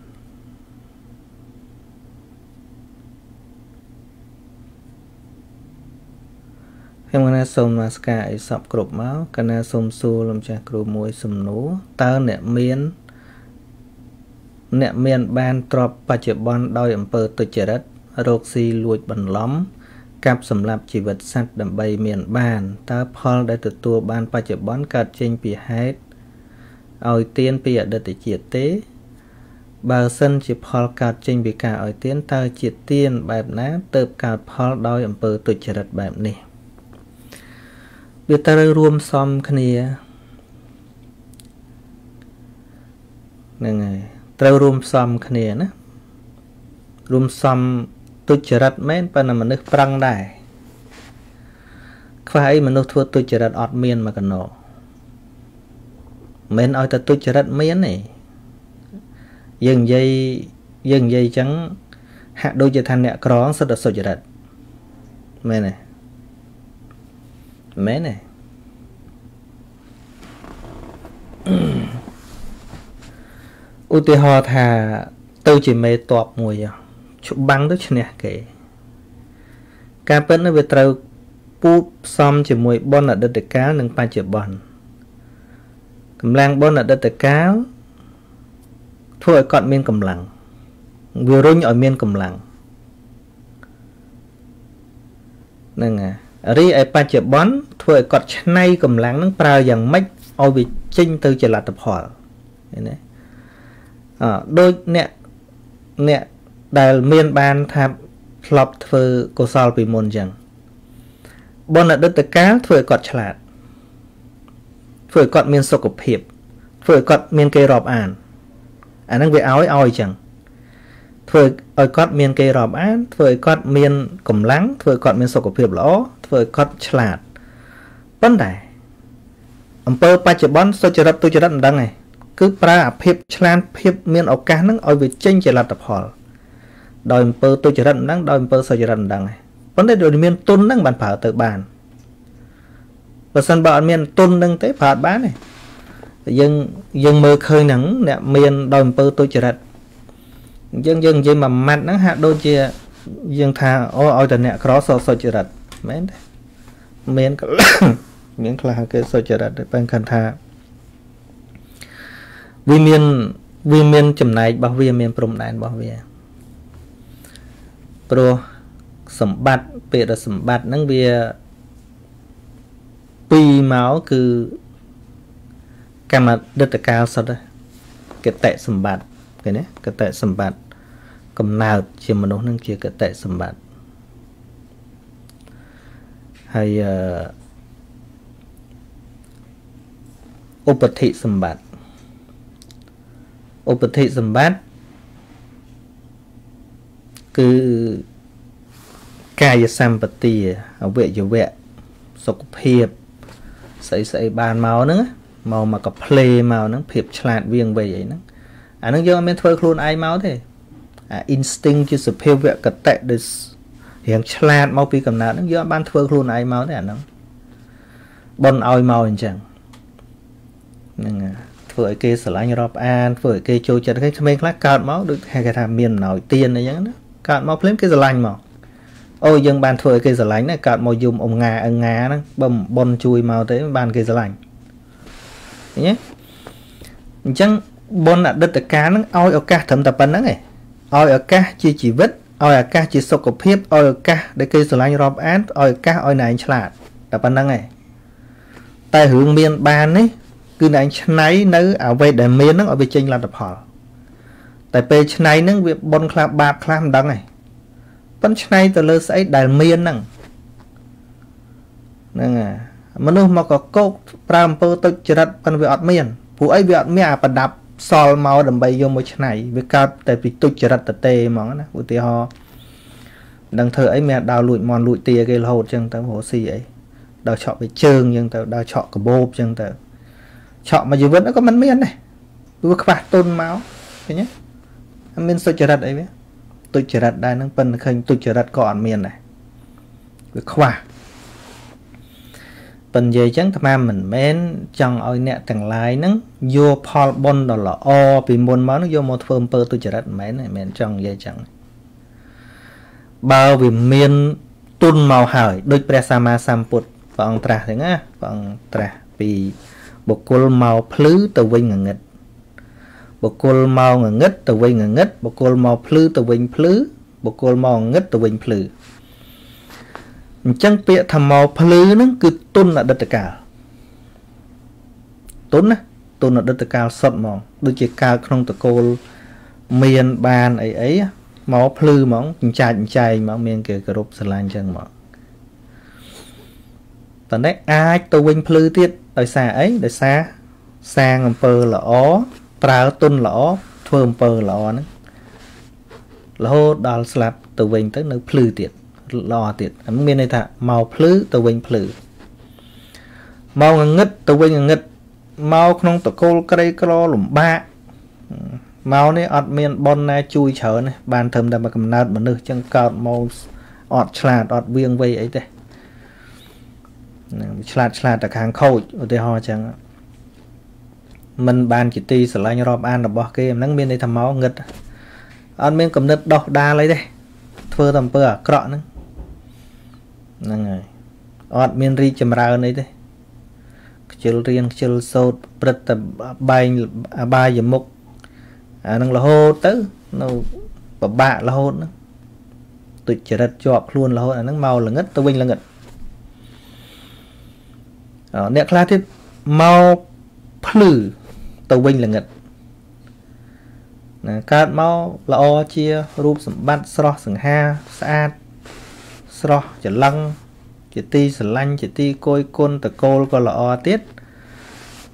ខ្ញុំកណាសូមនមស្ការអីសពគ្រប់មកកណាសូមសួរលោកចាស់គ្រូមួយសំណួរតើអ្នកមានអ្នកមានបានទ្របបច្ចុប្បន្នដោយអំពើទុច្ចរិតរោគស៊ីលួចបន្លំកាប់សម្លាប់ជីវិតសត្វដើម្បីមានបានតើផលដែលទទួលបានបច្ចុប្បន្នកើតចេញពីហេតុឲ្យទៀនពីអតីតជាតិទេ បើសិនជាផលកើតចេញពីការឲ្យទានតើជាទានបែបណាទៅកើតផលដោយអំពើទុច្ចរិតបែបនេះ វាត្រូវរួមសំគ្នាហ្នឹងហើយត្រូវរួមផ្សំគ្នាណារួមសំទុច្ចរិតមែនប៉ុន្តែមនុស្សប្រឹងដែរខ្វះអីមនុស្សធ្វើទុច្ចរិតអត់មានមកកណោមិនឲ្យតែទុច្ចរិតមានទេយើងនិយាយយើងនិយាយអញ្ចឹងហាក់ដូចជាថាអ្នកក្រងសិតតែសុចរិតមែនទេ មែនទេឧទាហរណ៍ថាទៅជាមេតបមួយច្បាំងទៅឈ្នះគេ ការពិតនោះវាត្រូវពូតផ្សំជាមួយបុណ្យអតីតកាលនិងបច្ចុប្បន្នកម្លាំងបុណ្យអតីតកាលធ្វើឲ្យគាត់មានកម្លាំងវារុញឲ្យមានកម្លាំងហ្នឹងហើយ រីឯបច្ចុប្បន្នធ្វើឲ្យគាត់ឆ្នៃកម្លាំងហ្នឹងប្រើយ៉ាងម៉េចឲ្យវាចេញទៅជាលទ្ធផលឃើញទេអឺដូចអ្នកអ្នកដែលមានបានថាធ្លាប់ធ្វើកុសលពីមុនអញ្ចឹងបុណ្យអតីតកាលធ្វើឲ្យគាត់ឆ្លាតធ្វើឲ្យគាត់មានសុខភាពធ្វើឲ្យគាត់មានគេរាប់អានអាហ្នឹងវាឲ្យឲ្យអញ្ចឹង ធ្វើឲ្យគាត់មានគេរាប់អានធ្វើឲ្យគាត់មានកម្លាំងធ្វើឲ្យគាត់មានសុខភាពល្អធ្វើឲ្យគាត់ឆ្លាតប៉ុន្តែអំពើបច្ចុប្បន្នសុចរិតទុច្ចរិតមិនដឹងទេគឺប្រើអាភាពឆ្លាតភាពមានឱកាសហ្នឹងឲ្យវាចេញជាលទ្ធផល ដោយអំពើទុច្ចរិតមិនដឹងដោយអំពើសុចរិតមិនដឹងទេប៉ុន្តែដូចមានទុនហ្នឹងបានប្រើទៅបានបើសិនបើអត់មានទុនហ្នឹងទេប្រើអត់បានទេយើងយើងមើលឃើញហ្នឹងអ្នកមានដោយអំពើទុច្ចរិត យើងយើងនិយាយមួយម៉ាត់ហ្នឹងហាក់ដូចជាយើងថាអូឲ្យតែអ្នកក្រសសុចរិតមែនទេមានមានខ្លះគេសុចរិតតែបែរគាត់ថាវាមានវាមានចំណែករបស់វាមានព្រំដែនរបស់វាព្រោះសម្បត្តិពាក្យសម្បត្តិហ្នឹងវាពីមកគឺកម្មដិតកាលសុទ្ធកតិសម្បត្តិឃើញទេកតិសម្បត្តិ កំណើតជាមនុស្សនឹងជាកតិសម្បត្តិហើយអឧបតិសម្បត្តិឧបតិសម្បត្តិគឺកាយសម្បទាអវយវៈសុខភាពស្អីស្អីបានមកហ្នឹងមកមកកផ្លេមកហ្នឹងភាពឆ្លាតវៀងវៃអីហ្នឹងអាហ្នឹងយើងអត់មានធ្វើខ្លួនឯងមកទេអា instinct ជាសភាវៈកតៈដែលរៀងឆ្លាតមកពីកំណើតហ្នឹងយើងអត់បានធ្វើខ្លួនឯងមកទេអាហ្នឹងបនឲ្យមកអញ្ចឹងហ្នឹងធ្វើឲ្យគេស្រឡាញ់រាប់អានធ្វើឲ្យគេចូលចិត្តគេក្មេងខ្លះកើតមកដូចគេថាមានអំណោយទៀនអីចឹងណាកើតមកភ្លាមគេស្រឡាញ់មកអូយើងបានធ្វើឲ្យគេស្រឡាញ់ណាកើតមកយំអងងាអងងាហ្នឹងបើមិនបនជួយមកទេបានគេស្រឡាញ់ឃើញទេអញ្ចឹងបុណ្យអតីតកាលហ្នឹងឲ្យឱកាសត្រឹមតែប៉ុណ្្នឹងឯង ឲ្យឱកាសជាជីវិតឲ្យឱកាសជាសុខភាពឲ្យឱកាសដែលគេស្រឡាញ់រាប់អានឲ្យឱកាសឲ្យណែឯងឆ្លាតតែប៉ុណ្្នឹងឯងតែរឿងមានបាននេះគឺណែឯងឆ្នៃនៅអ្វីដែលមានហ្នឹងឲ្យវាចេញលទ្ធផល តែពេលឆ្នៃហ្នឹងវាបុណ្យខ្លះបាបខ្លះមិនដឹងឯងប៉ុន្តែឆ្នៃទៅលើស្អីដែលមានហ្នឹងហ្នឹងហើយមនុស្សមកកកោកប្រើអំពើទុច្ចរិតប៉ុន្តែវាអត់មានព្រោះអីវាអត់មានអាប្រដាប់ សល់មកដើម្បីយកមកឆ្នៃវាកើតតែពីទុច្ចរិតតទេហ្មងណាឧទាហរណ៍ដឹងធ្វើអីមានដើរលួចមន់លួចទាគេរហូតចឹងទៅរស់ស៊ីអីដើរឆក់វាជើងចឹងទៅដើរឆក់កបោបចឹងទៅឆក់មួយជីវិតក៏មិនមានដែរព្រោះខ្វះទុនមកឃើញទេអត់មានសុចរិតអីវាទុច្ចរិតដែរនឹងប៉ុន្តែឃើញទុច្ចរិតក៏អត់មានដែរវាខ្វះ ប៉ុន្តែនិយាយចឹងអាត្មាមិនមែនចង់ឲ្យអ្នកទាំងឡាយហ្នឹងយកផលបុណ្យដ៏ល្អពីមុនមកហ្នឹងយកមកធ្វើអំពើទុច្ចរិតមិនមែនទេមិនមែនចង់និយាយចឹងបើវាមានទុនមកហើយដូចព្រះសម្មាសម្ពុទ្ធព្រះអង្គត្រាស់ហ្នឹងណាព្រះអង្គត្រាស់ពីបុគ្គលមកភ្លឺទៅវិញងងឹតបុគ្គលមកងងឹតទៅវិញងងឹតបុគ្គលមកភ្លឺទៅវិញភ្លឺបុគ្គលមកងងឹតទៅវិញភ្លឺ អញ្ចឹងពាក្យថាមកភ្លឺហ្នឹងគឺទុនអតីតកាលទុនណាទុនអតីតកាលសុទ្ធហ្មងដូចជាកាលក្នុងតកូលមានបានអីអីមកភ្លឺហ្មងចិញ្ចាចចិញ្ចែងហ្មងមានគេគោរពស្រឡាញ់អញ្ចឹងហ្មងតនេះអាចទៅវិញភ្លឺទៀតដោយសារអីដោយសារសាងអំពើល្អប្រើទុនល្អធ្វើអំពើល្អហ្នឹងរហូតដល់ស្លាប់ទៅវិញទៅនៅភ្លឺទៀត ល្អទៀតមានន័យថាមកភ្លឺទៅវិញភ្លឺមកងងឹតទៅវិញងងឹតមកក្នុងតកូលក្រីក្រលំបាកមកនេះអត់មានប៉ុនណាជួយច្រើនទេបានត្រឹមតែមកកំណើតមនុស្សចឹងកើតមកអត់ឆ្លាតអត់វៀងវៃអីទេហ្នឹងឆ្លាតឆ្លាតតែខាងខូចឧទាហរណ៍ចឹងมันបានជាទីស្រឡាញ់រាប់អានរបស់គេហ្នឹងមានន័យថាមកងឹតអត់មានកំណត់ដោះដាលអីទេធ្វើតែអំពើអាក្រក់ហ្នឹង ហ្នឹងហើយអត់មានរីកចម្រើនអីទេខ្ជិលរៀនខ្ជិលសោតព្រឹត្តតែបែងអបាយមុខអានឹងរហូតទៅនៅពិបាករហូតហ្នឹងទុច្ចរិតជាប់ខ្លួនរហូតអាហ្នឹងមកល្ងឹតទៅវិញល្ងឹតអ្នកខ្លះទៀតមកភ្លឺទៅវិញល្ងឹតណាកើតមកល្អជារូបសម្បត្តិស្រស់សង្ហាស្អាត ស្រស់ច្រឡឹងជាទីស្រឡាញ់ជាទីគយគុណតកូលក៏ល្អទៀត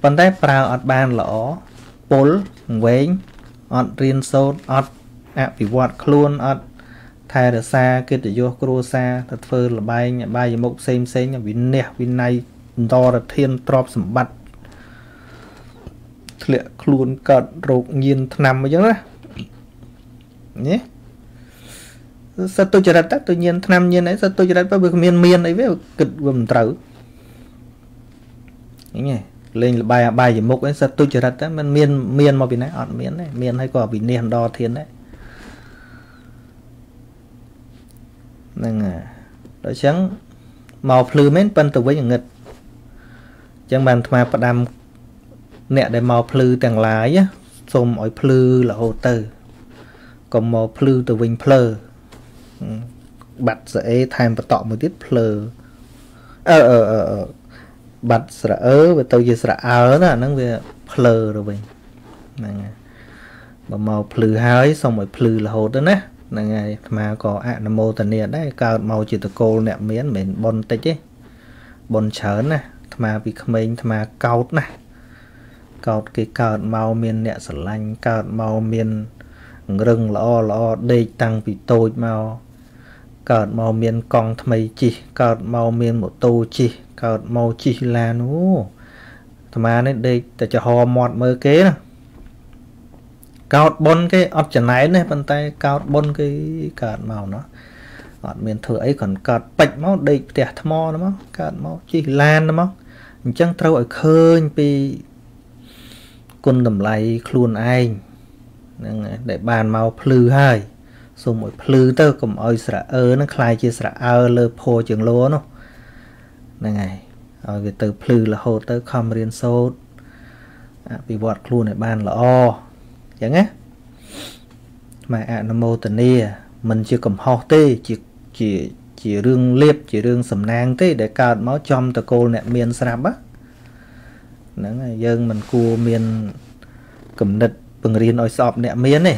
ប៉ុន្តែប្រើអត់បានល្អពុលវែងអត់រៀនសូត្រអត់អភិវឌ្ឍខ្លួនអត់ថែរក្សាកិត្តិយសគ្រួសារទៅធ្វើលបែងបាយមុខផ្សេងផ្សេងវិន័យវិន័យបន្តរធានទ្រព្យសម្បត្តិធ្លាក់ខ្លួនកើតរោគញៀនឆ្នាំអញ្ចឹងណានេះ សត្វទុច្ចរិតទៅញៀនឆ្នាំញៀនអីសត្វទុច្ចរិតបើវាគ្មានមានអីវាគិតវាមិនត្រូវហ្នឹងឯងលេងលបាយអបាយមុខឯងសត្វទុច្ចរិតតែมันមានមានមកពីណាអត់មានទេមានហើយក៏វិនិច្ឆ័យដល់ធានដែរហ្នឹងហើយដល់អញ្ចឹងមកភ្លឺមែនប៉ុន្តែវិញងឹតអញ្ចឹងបានអាត្មាផ្ដាំអ្នកដែលមកភ្លឺទាំងឡាយសូមឲ្យភ្លឺរហូតទៅកុំមកភ្លឺទៅវិញភ្លើ បាត់ស្អេថែមបតក់មួយទៀតភ្លើអឺអឺអឺបាត់ស្រអើវាទៅជាស្រអើណាហ្នឹងវាភ្លើទៅវិញហ្នឹងហើយបើមកភ្លឺហើយសូមឲ្យភ្លឺរហូតទៅណាហ្នឹងហើយអាត្មាក៏អនុមោទនាដែរកើតមកជាតកូលអ្នកមានមិនមែនប៉ុនតិចទេប៉ុនច្រើនណាអាត្មាពីក្មេងអាត្មាកោតណាកោតគេកើតមកមានអ្នកស្រឡាញ់កើតមកមានពង្រឹងល្អល្អដេកតាំងពីតូចមក កើតមកមានកង់ថ្មីជិះកើតមកមានម៉ូតូជិះកើតមកជិះឡានអូអាត្មានេះដេកតែចំហមាត់មើលគេណាកោតប៉ុនគេអត់ចំណែនទេប៉ុន្តែកោតប៉ុនគេកើតមកណោះអត់មានធ្វើអីគ្រាន់កើតពេចមកដេកផ្ទះថ្មមកកើតមកជិះឡានមកអញ្ចឹងត្រូវឲ្យឃើញពីគុណតម្លៃខ្លួនឯងហ្នឹងដែលបានមកភ្លឺហើយ សូមឲ្យភ្លឺទៅកុំឲ្យស្រៈអើនឹងคล้ายជាស្រៈអើលើផោជាងលោនោះហ្នឹងហើយឲ្យវាទៅភ្លឺរហូតទៅខំរៀនសូត្រអភិវឌ្ឍខ្លួនឲ្យបានល្អអញ្ចឹងណាម៉ែអនុមោទនាមិនជាកំហុសទេជាជាជារឿងលៀបជារឿងសំណាងទេដែលកើតមកចំតកូលអ្នកមានស្រាប់ហ្នឹងហើយយើងមិនគួរមានគំនិតបង្រៀនឲ្យស្អប់អ្នកមានទេ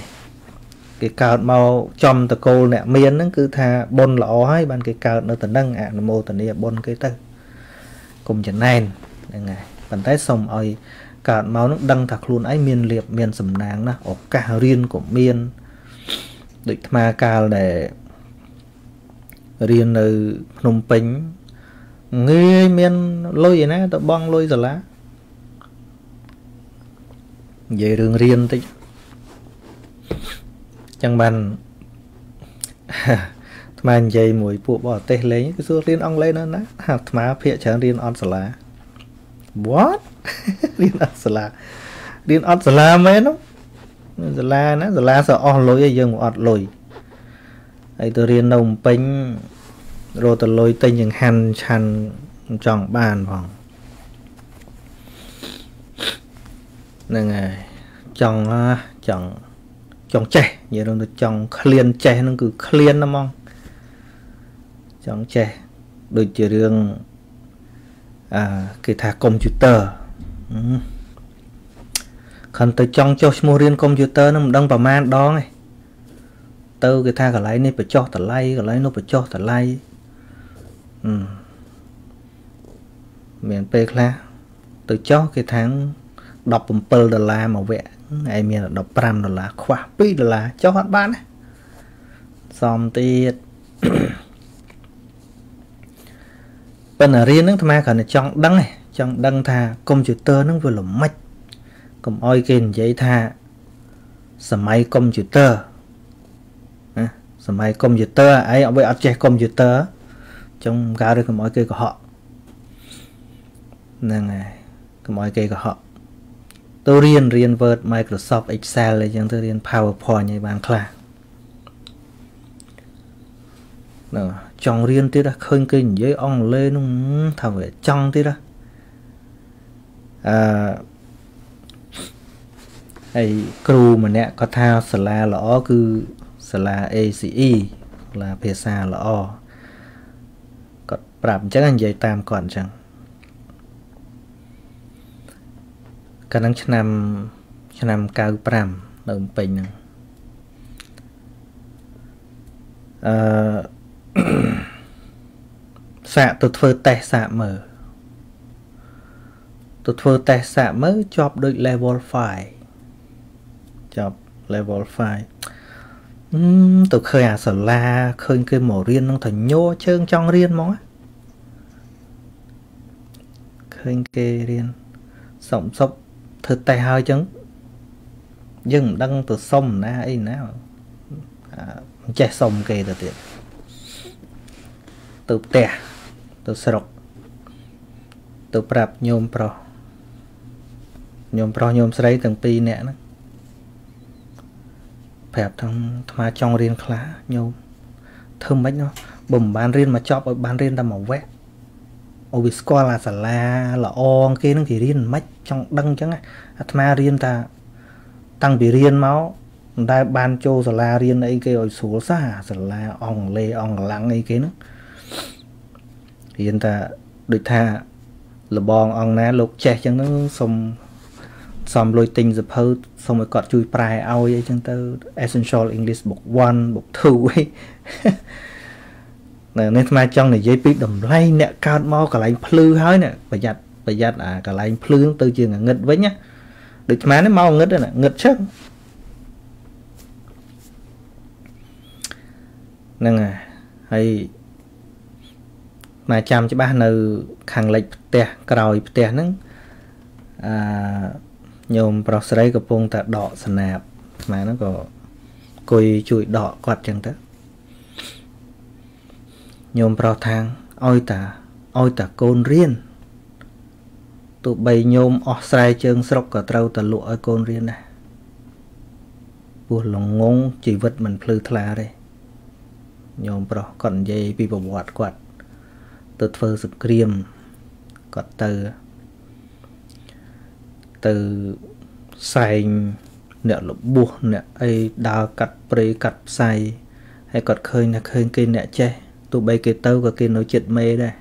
គេកើតមកចំតកូលអ្នកមានហ្នឹងគឺថាបុណ្យល្អហើយបានគេកើតនៅតំណឹងអនុមោទនាបុណ្យគេទៅកុំចំណែនហ្នឹងហើយប៉ុន្តែសូមឲ្យកើតមកនឹងដឹងថាខ្លួនឯងមានលៀបមានសំណាងណាឱកាសរៀនក៏មានដូចថ្មកាលដែលរៀននៅភ្នំពេញងាយមានលុយឯណាទៅបងលុយសាលានិយាយរឿងរៀនតិច ចឹងបានថ្មនិយាយមួយពួកបរទេសលេងគឺសួររៀនអង់គ្លេសនៅណាអាថ្មភាកច្រើនរៀនអត់សាលា What រៀនអត់សាលារៀនអត់សាលាមែននោះសាលាណាសាលាសើអស់លុយឲ្យយើងមកអត់លុយហើយទៅរៀននៅភ្នំពេញរត់ទៅលុយទិញចង្ហាន់ឆាន់ចង់បានផងហ្នឹងហើយចង់ចង់ ចង់ចេះនិយាយទៅចង់ឃ្លានចេះហ្នឹងគឺឃ្លានណាហ្មងចង់ចេះដូចជារឿងអឺគេថាកុំព្យូទ័រខំទៅចង់ចុះឈ្មោះរៀនកុំព្យូទ័រហ្នឹងមិនដឹងប្រមាណដងឯងទៅគេថាកន្លែងនេះបញ្ចុះតម្លៃកន្លែងនោះបញ្ចុះតម្លៃអឺមានពេលខ្លះទៅចុះគេថា17ដុល្លារមួយវគ្គ ឯងមាន15ដុល្លារខ្វះ2ដុល្លារចុះអត់បានណាសំទៀតប៉ុន្តែរៀនហ្នឹងអាត្មាគ្រាន់តែចង់ដឹងឯងចង់ដឹងថាកុំព្យូទ័រហ្នឹងវាល្មិចកុំអោយគេនិយាយថាសម័យកុំព្យូទ័រណាសម័យកុំព្យូទ័រឯងអត់អត់ចេះកុំព្យូទ័រចង់ការឬកុំអោយគេកុហកហ្នឹងហើយកុំអោយគេកុហក ទៅរៀនរៀន Word Microsoft Excel អីចឹងទៅរៀន PowerPoint ឲ្យបានខ្លះណាចង់រៀនទៀតឃើញគេនិយាយអង់គ្លេសនោះថាវាចង់ទៀតអឺហើយគ្រូម្នាក់គាត់ថាសាលាល្អគឺសាលា ACE សាលាភាសាល្អគាត់ប្រាប់អញ្ចឹងនិយាយតាមគាត់អញ្ចឹង កាលហ្នឹងឆ្នាំឆ្នាំ95នៅពេញហ្នឹងអឺសាកទៅធ្វើតេស្តសាកមើលទៅធ្វើតេស្តសាកមើលជាប់ដូច level 5ជាប់ level 5អឺទៅឃើញអាសាលាឃើញគេមករៀននឹងទៅញ័រជើងចង់រៀនហ្មងឃើញគេរៀនសុំសុប ធ្វើតេស្តហើយចឹងយើងមិនដឹងទៅសុំណាអីណាមិនចេះសុំគេទៅទៀតទៅផ្ទះទៅស្រុកទៅប្រាប់ញោមប្រុសញោមប្រុសញោមស្រីទាំងពីរនាក់ហ្នឹងប្រាប់ថាថ្មចង់រៀនខ្លះញោមធ្វើមិននោះបើមិនបានរៀនមកចប់ឲ្យបានរៀនតែមួយវគ្គ អូវាស្គាល់អាសាលាល្អគេនឹងគេរៀនមិនចង់ដឹងអញ្ចឹងអាត្មារៀនតាតាំងពីរៀនមកមិនដែលបានចូលសាលារៀនអីគេឲ្យស្រួលសោះសាលាអង់គ្លេសអង់កលាំងអីគេហ្នឹងរៀនតាដូចថាលបងអង្គណាលោកចេះអញ្ចឹងហ្នឹងសុំសំលុយទិញសភៅសុំឲ្យគាត់ជួយប្រែឲ្យអីចឹងទៅ Essential English Book 1 Book 2អី នៅនេះស្មាចង់និយាយពីតម្លៃអ្នកកើតមកកន្លែងភ្លឺហើយណាប្រយ័ត្នប្រយ័ត្នអាកន្លែងភ្លឺទៅជាងងឹតវិញណាដូចស្មានេះមកងឹតណាងឹតឈឹងហ្នឹងហើយមកចាំច្បាស់នៅ ខាងលិចផ្ទះក្រោយផ្ទះហ្នឹងអឺញោមប្រុសស្រីកំពុងតែដកស្នាបស្មាហ្នឹងក៏អង្គុយជួយដកគាត់ចឹងទៅ ញោមប្រុសថាងឲ្យតាឲ្យតាកូនរៀនទោះបីញោមអស់ស្រែជើងស្រុកក៏ត្រូវតែលក់ឲ្យកូនរៀនដែរពោះលងងជីវិតមិនភ្លឺថ្លាទេញោមប្រុសគាត់និយាយពីប្រវត្តិគាត់ ទៅធ្វើសង្គ្រាមគាត់ទៅទៅសែងអ្នកលបួសអ្នកអីដើរកាត់ព្រៃកាត់ផ្សៃហើយគាត់ឃើញថាឃើញគេអ្នកចេះ ទោះបីគេទៅក៏គេនៅចិត្តមេដែរ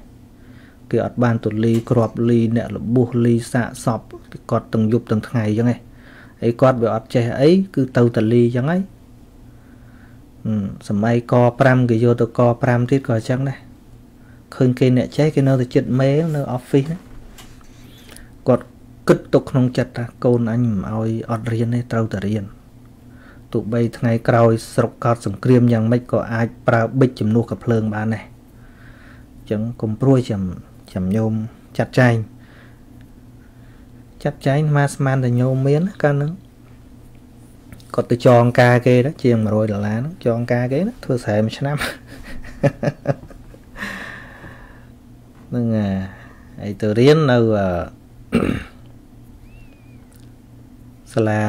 គេអត់បានទូលីក្របលីអ្នកលបួសលីសាកសពគាត់ទាំងយប់ទាំងថ្ងៃអញ្ចឹងឯងហើយគាត់វាអត់ចេះអីគឺទៅតលីអញ្ចឹងហើយសម័យក5គេយកទៅក5ទៀតក៏អញ្ចឹងដែរឃើញគេអ្នកចេះគេនៅតែចិត្តមេនៅ office ណាគាត់គិតទុកក្នុងចិត្តថាកូនអញមិនឲ្យអត់រៀនទេត្រូវតែរៀន ទោះបីថ្ងៃក្រោយស្រុកកោតសង្គ្រាមយ៉ាងម៉េចក៏អាចប្រើប៊ិចជំនួសកភ្លើងបានដែរអញ្ចឹងកុំព្រួយចាំចាំញោមចាត់ចែងចាត់ចែងមកស្មានតែញោមមានកាលហ្នឹងគាត់ទៅចងការគេណាជាង100ដុល្លារហ្នឹងចងការគេណាធ្វើស្រែមួយឆ្នាំហ្នឹងហើយទៅរៀននៅ សាលា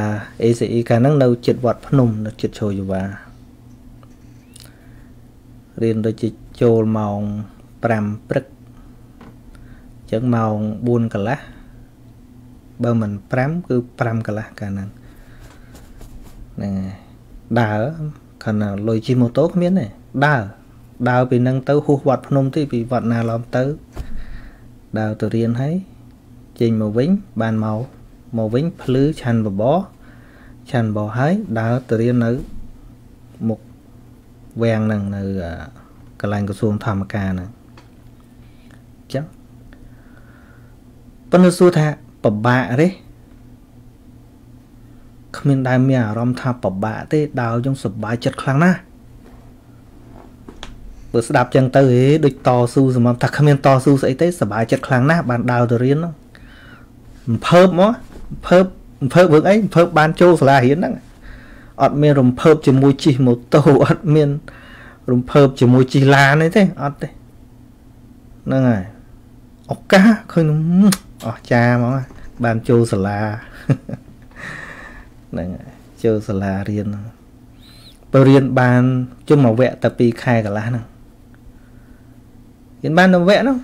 ACE កាលហ្នឹងនៅចិត្តវត្តភ្នំនៅចិត្តឈោយវារៀនដូចជាចូលម៉ោង5ព្រឹកចឹងម៉ោង4កន្លះបើមិន5គឺ5កន្លះកាលហ្នឹងហ្នឹងដើរខណៈលុយជិះម៉ូតូគ្មានទេដើរដើរពីនឹងទៅហួសវត្តភ្នំទីពីវត្តណាឡំទៅដើរទៅរៀនហើយចេញមកវិញបានមក មកវិញភ្លឺឆាន់បបោឆាន់បោហើយដើរទៅរៀននៅមុខវាំងហ្នឹងនៅកន្លែងក្រសួងធម្មការហ្នឹងចឹងប៉ុន្តែសួរថាពិបាកទេគ្មានដែលមានអារម្មណ៍ថាពិបាកទេដើរយើងសប្បាយចិត្តខ្លាំងណាស់បើស្ដាប់ចឹងទៅហេដូចតស៊ូសម្រាប់ថាគ្មានតស៊ូស្អីទេសប្បាយចិត្តខ្លាំងណាស់បានដើរទៅរៀនហ្នឹងអំភើបមក អំភើបអំភើបធ្វើអីអំភើបបានចូលសាលារៀនហ្នឹងអត់មានរំភើបជាមួយជិះម៉ូតូអត់មាន រំភើបជាមួយជិះឡានទេអត់ទេហ្នឹងហើយឱកាសឃើញអស់ចាហ្មងបានចូលសាលាហ្នឹងចូលសាលារៀនបើរៀនបានជុំមួយវគ្គតែ2ខែកន្លះហ្នឹងរៀនបាននៅវគ្គហ្នឹង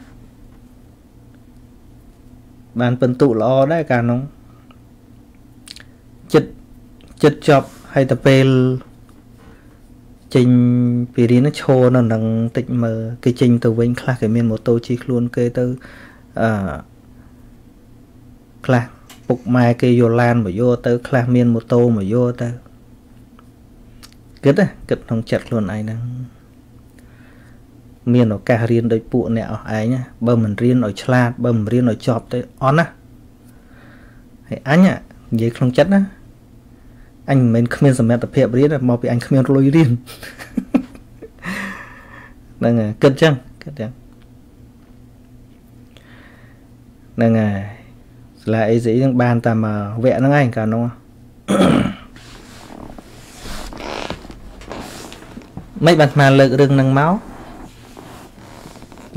បានពិន្ទុល្អដែរកាលនោះ ចិត្តចិត្តចប់ហើយទៅពេលចេញពីរៀនឈរនៅនឹងតិចមើលគេចេញទៅវិញខ្លះគេមានម៉ូតូជិះខ្លួនគេទៅអឺខ្លះពុកម៉ែគេយកឡានមកយកទៅ ខ្លះមានម៉ូតូមកយកទៅគិតគិតក្នុងចិត្តខ្លួនឯងហ្នឹងមានឱកាសរៀនដោយពួកអ្នកអស់ឯងបើមិនរៀនឲ្យឆ្លាតបើមិនរៀនឲ្យចប់ទៅអន់ណាហើយអញនិយាយក្នុងចិត្តណា អញមិនមែនគ្មានសមត្ថភាពរៀនមកពីអញគ្មានលុយរៀនហ្នឹងហើយគិតចឹងគិតចឹងហ្នឹងហើយសាលា ACE ហ្នឹងបានតាមវគ្គហ្នឹងឯងកាលនោះមិនបានស្មានលើករឿងហ្នឹងមក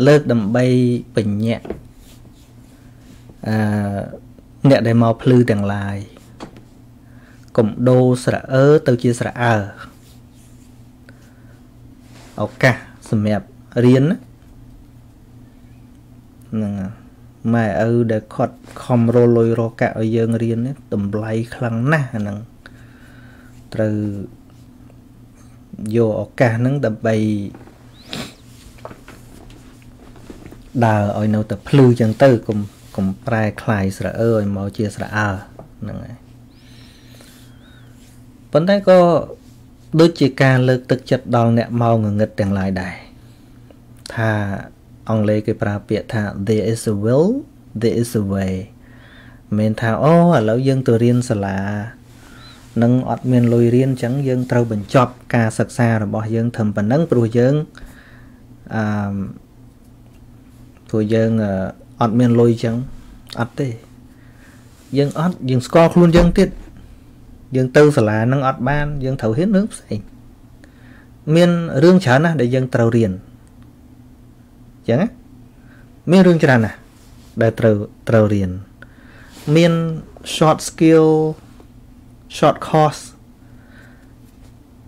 លើកដើម្បីបញ្ញត្តិអឺអ្នកដែលមកភ្លឺទាំងឡាយ កុំដូរស្រអើទៅជាស្រអើឱកាសសម្រាប់រៀនហ្នឹងម៉ែឪដែលគាត់ខំរលុយរកកាក់ឲ្យយើងរៀននេះតម្លៃខ្លាំងណាស់អាហ្នឹងត្រូវយកឱកាសហ្នឹងដើម្បីដើរឲ្យនៅតែភ្លឺចឹងទៅកុំកុំប្រែคลายស្រអើឲ្យមកជាស្រអើហ្នឹងហើយ ប៉ុន្តែក៏ដូចជាការលើកទឹកចិត្តដល់អ្នកមកងងឹតទាំងឡាយដែរថាអង់គ្លេសគេប្រើពាក្យថា there is a will there is a way មិនថាអូឥឡូវយើងទៅរៀនសាលានឹងអត់មានលុយរៀនអញ្ចឹងយើងត្រូវបញ្ចប់ការសិក្សារបស់យើងត្រឹមប៉ុណ្ណឹងព្រោះយើងអឺព្រោះយើងអត់មានលុយអញ្ចឹងអត់ទេយើងអត់យើងស្គាល់ខ្លួនយើងទៀត យើងទៅសាលានឹងអត់បាន យើងត្រូវហ៊ានរឿងផ្សេងមានរឿងច្រើនណាស់ដែលយើងត្រូវរៀនអញ្ចឹងមានរឿងច្រើនណាស់ដែលត្រូវត្រូវរៀនមាន short skill short course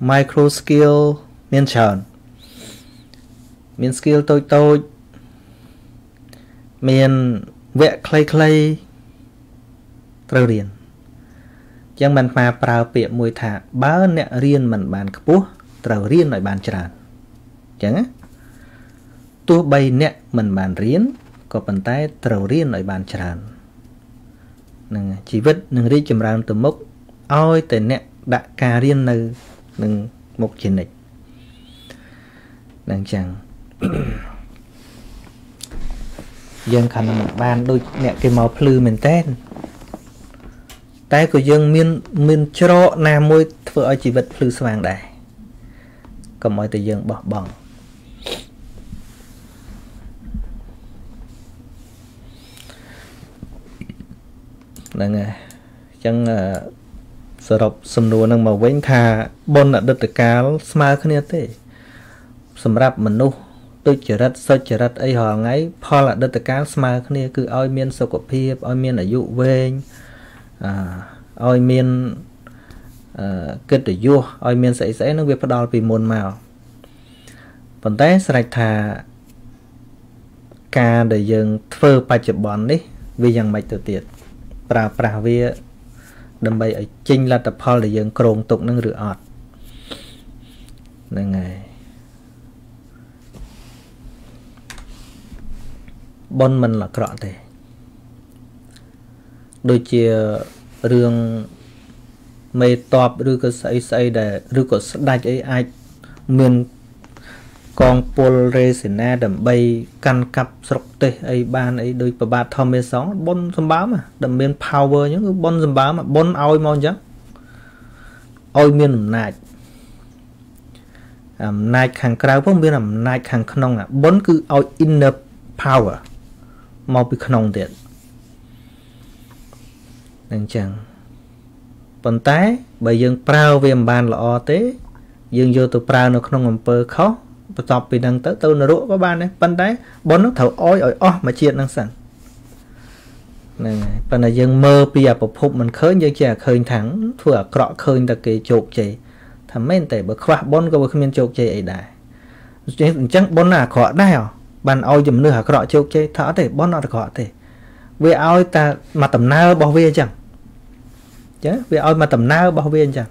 micro skill មានច្រើនមាន skill តូចតូចមានវគ្គខ្លីៗត្រូវរៀន ចឹងមិនមកប្រើពាក្យមួយថា បើអ្នករៀនមិនបានខ្ពស់ត្រូវរៀនឲ្យបានច្រើនចឹងណាទោះបីអ្នកមិនបានរៀនក៏ប៉ុន្តែត្រូវរៀនឲ្យបានច្រើននឹងជីវិតនឹងរីកចម្រើនទៅមុខឲ្យតែអ្នកដាក់ការរៀននៅនឹងមុខជានិច្ចនឹងចឹងយើងខំមិនបានដូចអ្នកគេមកភ្លឺមែនតើ តែក៏យើងមានមានច្រកណាមួយធ្វើឲ្យជីវិតភ្លឺស្វាងដែរកុំឲ្យតែយើងបោះបង់ហ្នឹងហើយអញ្ចឹងសរុបសំណួរនឹងមកវិញថាបុណ្យអតីតកាលស្មើគ្នាទេ សម្រាប់មនុស្សទុច្ចរិតសុចរិតអីរាល់ថ្ងៃផលអតីតកាលស្មើគ្នាគឺឲ្យមានសុខភាពឲ្យមានអាយុវែងអ ឲ្យមានកិត្តិយសឲ្យមានស្អីស្អីនឹងវាផ្ដល់ពីមុនមកប៉ុន្តែស្រេចថាការដែលយើងធ្វើបច្ចុប្បន្ននេះ វាយ៉ាងម៉េចទៅទៀតប្រើប្រាស់វាដើម្បីឲ្យចេញលទ្ធផលដែលយើងគ្រោងទុកនឹងឬអត់ហ្នឹងហើយប៉ុនមិនអាក្រក់ទេ ដូចជារឿងមេតបឬក៏ស្អីស្អីដែលឬក៏ស្ដាច់អីអាចមានកងពលរេសេនាដើម្បីកាន់កាប់ស្រុកទេសអីបានអីដោយប្របាទធម្មមេសងប៉ុនសម្បើមដែលមាន power អញ្ចឹងគឺប៉ុនសម្បើមប៉ុនឲ្យមកអញ្ចឹងឲ្យមានអំណាចអំណាចខាងក្រៅផងមានអំណាចខាងក្នុងប៉ុនគឺឲ្យ inner power មកពីក្នុងទៀត អញ្ចឹងប៉ុន្តែបើយើងប្រើវាមិនបានល្អទេ យើងយកទៅប្រើនៅក្នុងអំពើខុសបន្ទាប់ពីហ្នឹងទៅទៅនរកក៏បានដែរប៉ុន្តែប៉ុននោះត្រូវអោយឲ្យអស់មួយជាតិហ្នឹងសិនហ្នឹងហើយប៉ុន្តែយើងមើលពីអាប្រភពមិនឃើញយើងចេះឃើញថាំងធ្វើអាក្រក់ឃើញតែគេជោគជ័យថាមែនតែបើខ្វះប៉ុនក៏វាគ្មានជោគជ័យអីដែរអញ្ចឹងប៉ុនអាក្រក់ដែរបានឲ្យជំនឿអាក្រក់ជោគជ័យថាអត់ទេប៉ុនអត់អាក្រក់ទេ វាឲ្យតែមកដំណើររបស់វាអញ្ចឹង ចឹងវាឲ្យមកដំណើររបស់វាអញ្ចឹង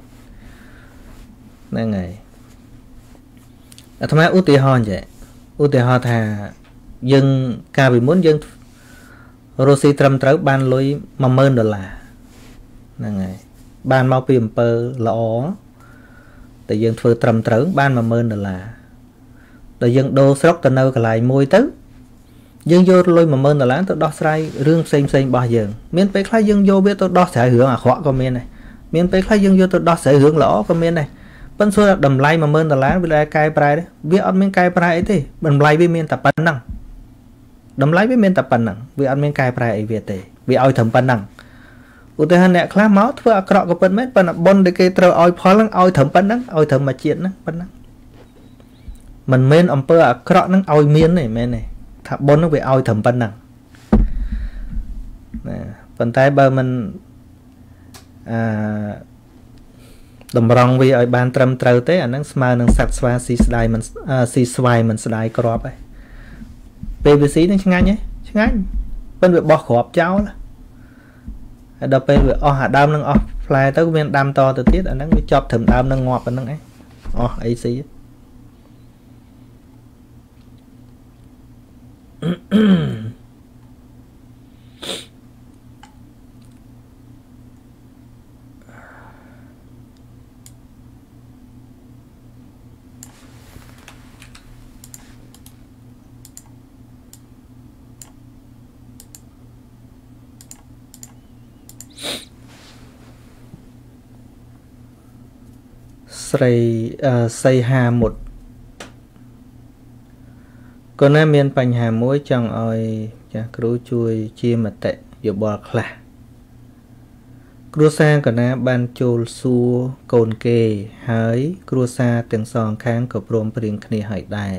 ហ្នឹងហើយអាត្មាឧទាហរណ៍ចេះឧទាហរណ៍ថាយើងកាលពីមុនយើងរស់ស៊ីត្រឹមត្រូវបានលុយ10000ដុល្លារហ្នឹងហើយបានមកពីអំពើល្អតែយើងធ្វើត្រឹមត្រូវបាន10000ដុល្លារដល់យើងដូរស្រុកទៅនៅកន្លែងមួយទៅ យើងយកលុយ10000ដុល្លារទៅដោះស្រាយរឿងផ្សេងផ្សេងរបស់យើងមានពេលខ្លះយើងយកវាទៅដោះស្រាយរឿងអាក្រក់ក៏មានដែរមានពេលខ្លះយើងយកទៅដោះស្រាយរឿងល្អក៏មានដែរប៉ុន្តែតម្លៃ10000ដុល្លារវាដែលកែប្រែទេវាអត់មានកែប្រែអីទេតម្លៃវាមានតែប៉ុណ្្នឹងតម្លៃវាមានតែប៉ុណ្្នឹងវាអត់មានកែប្រែអីវាទេវាឲ្យត្រឹមប៉ុណ្្នឹងឧទាហរណ៍អ្នកខ្លះមកធ្វើអាក្រក់ក៏ពិតមែនប៉ុន្តែប៉ុនដែលគេត្រូវឲ្យផលហ្នឹងឲ្យត្រឹមប៉ុណ្្នឹងឲ្យត្រឹមមួយជាតិហ្នឹងប៉ុណ្្នឹងមិនមែនអំពើអាក្រក់ហ្នឹងឲ្យមានទេមែនទេ ថាប៉ុនហ្នឹងវាឲ្យត្រឹមប៉ុណ្្នឹងណាប៉ុន្តែបើមិនអឺតម្រង់វាឲ្យបានត្រឹមត្រូវទេអាហ្នឹងស្មើនឹងសត្វស្វាស៊ីស្ដាយមិនស៊ីស្វាយមិនស្ដាយក្របឯងពេលវាស៊ីនឹងឆ្ងាញ់ឯងឆ្ងាញ់ប៉ិនវាបោះក្របចោលហើយដល់ពេលវាអស់អាដើមនឹងអស់ផ្លែទៅមានដាំតទៅទៀតអាហ្នឹងវាចប់ត្រឹមដើមនឹងងាប់ប៉ុណ្្នឹងឯងអស់អីស៊ី Mm-hmm. អ ស្រីសីហាមុត កូនណាមានបញ្ហាមួយចង់ឲ្យចាស់គ្រូជួយជាមតិយោបល់ខ្លះគ្រួសារកណាបានចូលសួរកូនគេ ហើយគ្រួសារទាំងសងខាងក៏ព្រមព្រៀងគ្នាហើយដែរ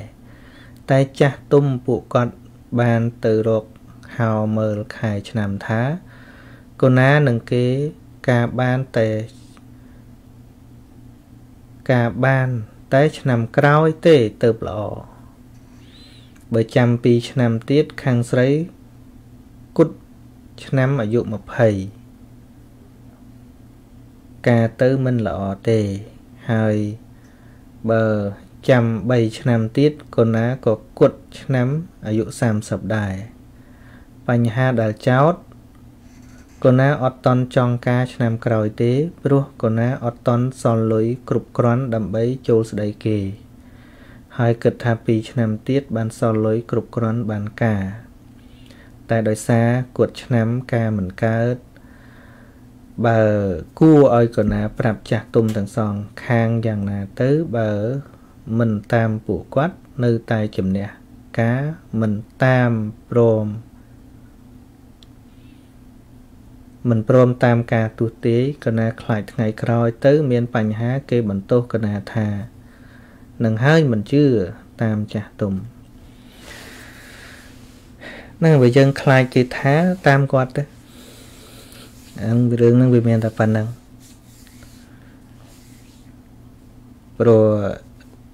តែចាស់ទុំពួកគាត់បានទៅរកហៅមើលខែឆ្នាំថាកូនណានឹងគេការបានតែការបានតែឆ្នាំក្រោយទេទៅល្អ បើចាំ2ឆ្នាំទៀតខាងស្រីគត់ឆ្នាំអាយុ20ការទៅមិនល្អទេហើយបើចាំ3ឆ្នាំទៀតកូនណាក៏គត់ឆ្នាំអាយុ30ដែរបញ្ហាដែលចោតកូនណាអត់តន់ចង់ការឆ្នាំក្រោយទេព្រោះកូនណាអត់តន់សល់លុយគ្រប់គ្រាន់ដើម្បីចូលស្ដីគេ ហើយគិតថា2ឆ្នាំទៀតបានសល់លុយគ្រប់គ្រាន់បានការ តែដោយសារគួតឆ្នាំការមិនកើតបើគួរឲ្យកូនណាប្រាប់ចាស់ទុំទាំងសងខាងយ៉ាងណាទៅបើមិនតាមពួកគាត់នៅតែជំនះការមិនតាមព្រមមិនព្រមតាមការទូទាយកណាខ្លាចថ្ងៃក្រោយទៅ មានបញ្ហាគេបន្ទោសកណាថា នឹងហើយមិនជឿតាមចាស់ទុំនឹងបើយើងខ្លាចគេថាតាមគាត់ទៅអញ្ចឹងរឿងហ្នឹងវាមានតែប៉ុណ្្នឹងព្រោះ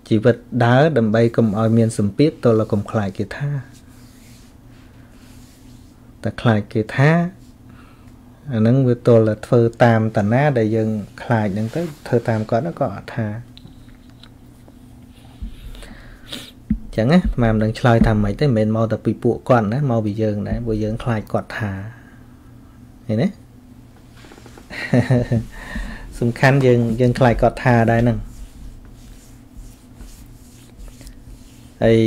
ជីវិតដើរដើម្បីកុំឲ្យមានសម្ពាធតលកុំខ្លាចគេថាតែខ្លាចគេថាអាហ្នឹងវាទល់តែធ្វើតាមតាណាដែលយើងខ្លាចហ្នឹងទៅធ្វើតាមគាត់ក៏អត់ថា ចឹងណាម៉ែមិនដឹងឆ្លើយថាម៉េចទេមិនមែនមកតែពីពួកគាត់ណាមកពីយើងដែរព្រោះយើងខ្លាចគាត់ថាឃើញទេសំខាន់យើងយើងខ្លាចគាត់ថាដែរហ្នឹងហើយ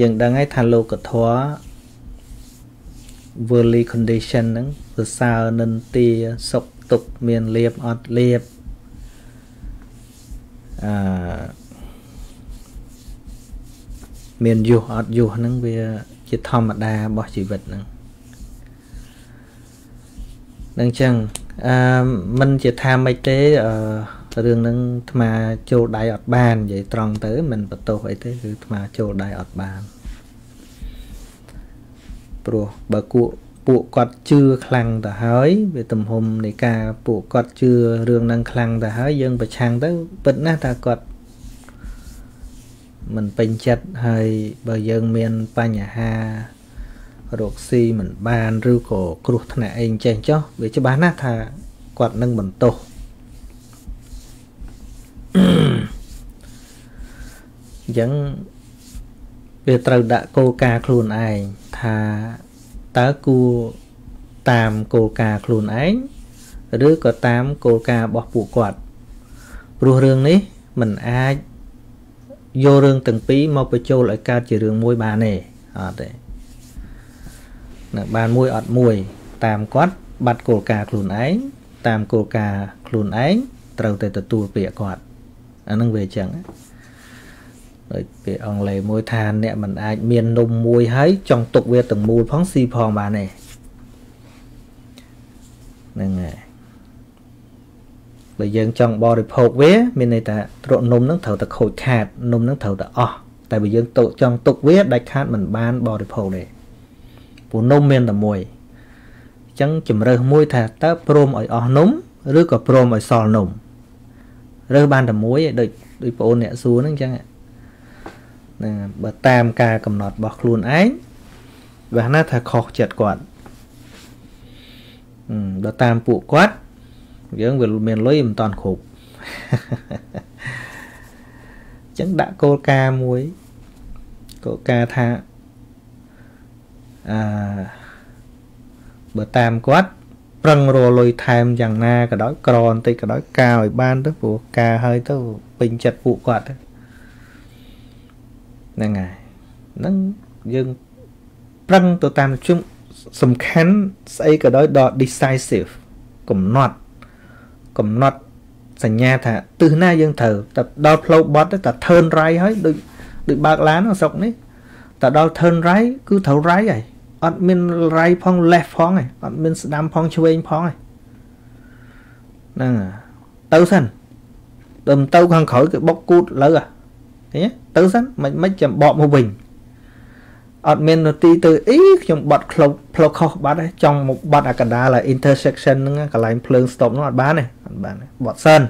យើងដឹងហើយថាលោកធម៌ worldly condition ហ្នឹងសរសើរនិន្ទាសុខទុក្ខមានលៀបអត់លៀបអឺ មានយុះអត់យុះហ្នឹងវាជាធម្មតារបស់ជីវិតហ្នឹងនឹងចឹងអឺមិនជាថាម៉េចទេអឺរឿងហ្នឹងអាត្មាចូលដៃអត់បាននិយាយត្រង់ទៅមិនបន្ទោសអីទេគឺអាត្មាចូលដៃអត់បានព្រោះបើគួពួកគាត់ជឿខ្លាំងទៅហើយវាទំហំនៃការពួកគាត់ជឿរឿងហ្នឹងខ្លាំងទៅហើយយើងប្រឆាំងទៅពិតណាស់ថាគាត់ មិនពេញចិត្តហើយបើយើងមានបញ្ហារកស៊ីមិនបានឬក៏គ្រោះថ្នាក់អីចេះចុះវាច្បាស់ណាស់ថាគាត់នឹងបន្ទោសអញ្ចឹងវាត្រូវដាក់គោលការណ៍ខ្លួនឯងថាតើគួរតាមគោលការណ៍ខ្លួនឯងឬក៏តាមគោលការណ៍របស់ពួកគាត់ព្រោះរឿងនេះมันអាច យករឿងទាំងពីរមកបញ្ចូលឲ្យកើតជារឿងមួយបានទេអត់ទេណាបានមួយអត់មួយ តាមគាត់បាត់គោលការណ៍ខ្លួនឯងតាមគោលការណ៍ខ្លួនឯងត្រូវតែទទួលពាក្យគាត់អានឹងវាអញ្ចឹងដូចពាក្យអង់គ្លេសមួយថាអ្នកមិនអាចមាននំមួយហើយចង់ទុកវាទាំងមូលផងស៊ីផងបានទេហ្នឹងហើយ បើយើងចង់បរិភោគវា មានន័យថាទ្រក់នំនឹងត្រូវតែខូចខាតនំនឹងត្រូវតែអស់តែបើយើងទុកចង់ទុកវាដាច់ខាតមិនបានបរិភោគទេព្រោះនំមានតែមួយអញ្ចឹងជំរើសមួយថាតើព្រមឲ្យអស់នំឬក៏ព្រមឲ្យសល់នំរើសបានតែមួយឯងដូចដូចបងអូនអ្នកសួរហ្នឹងអញ្ចឹងណាបើតាមការកំណត់របស់ខ្លួនឯងវាណាថាខុសចិត្តគាត់បើតាមពួកគាត់ យើងវាមានលុយមិនតាន់គ្រប់អញ្ចឹងដាក់គោលការណ៍មួយគោលការណ៍ថាអឺបើតាមគាត់ប្រឹងរលុយថែមយ៉ាងណាក៏ដោយក្របន្តិចក៏ដោយការឲ្យបានទៅព្រោះការហើយទៅពេញចិត្តពួកគាត់ហ្នឹងហើយហ្នឹងយើងប្រឹងទៅតាមជុំសំខាន់ស្អីក៏ដោយដល់ decisive កំណត់ កំណត់សញ្ញាថាទិសណាយើងត្រូវតែដល់ផ្លូវបត់តែ turn right ហើយដូចដូចបើកឡានស្រុកនេះតែដល់ turn right គឺត្រូវ right ហើយអត់មាន right ផង left ផងហើយអត់មានស្ដាំផងឆ្វេងផងហើយហ្នឹងទៅសិនទៅមិនទៅខាងក្រោយគេបុកគូតលើឃើញទៅសិនមិនមិនចាំបកមកវិញ អត់មាននទីទៅអីខ្ញុំបត់ផ្លូវផ្លូវខុសបាត់ទេចង់មកបត់អាកណ្ដាល intersection ហ្នឹងកន្លែងភ្លើង stop ហ្នឹងអត់បានទេអត់បានទេបត់សិន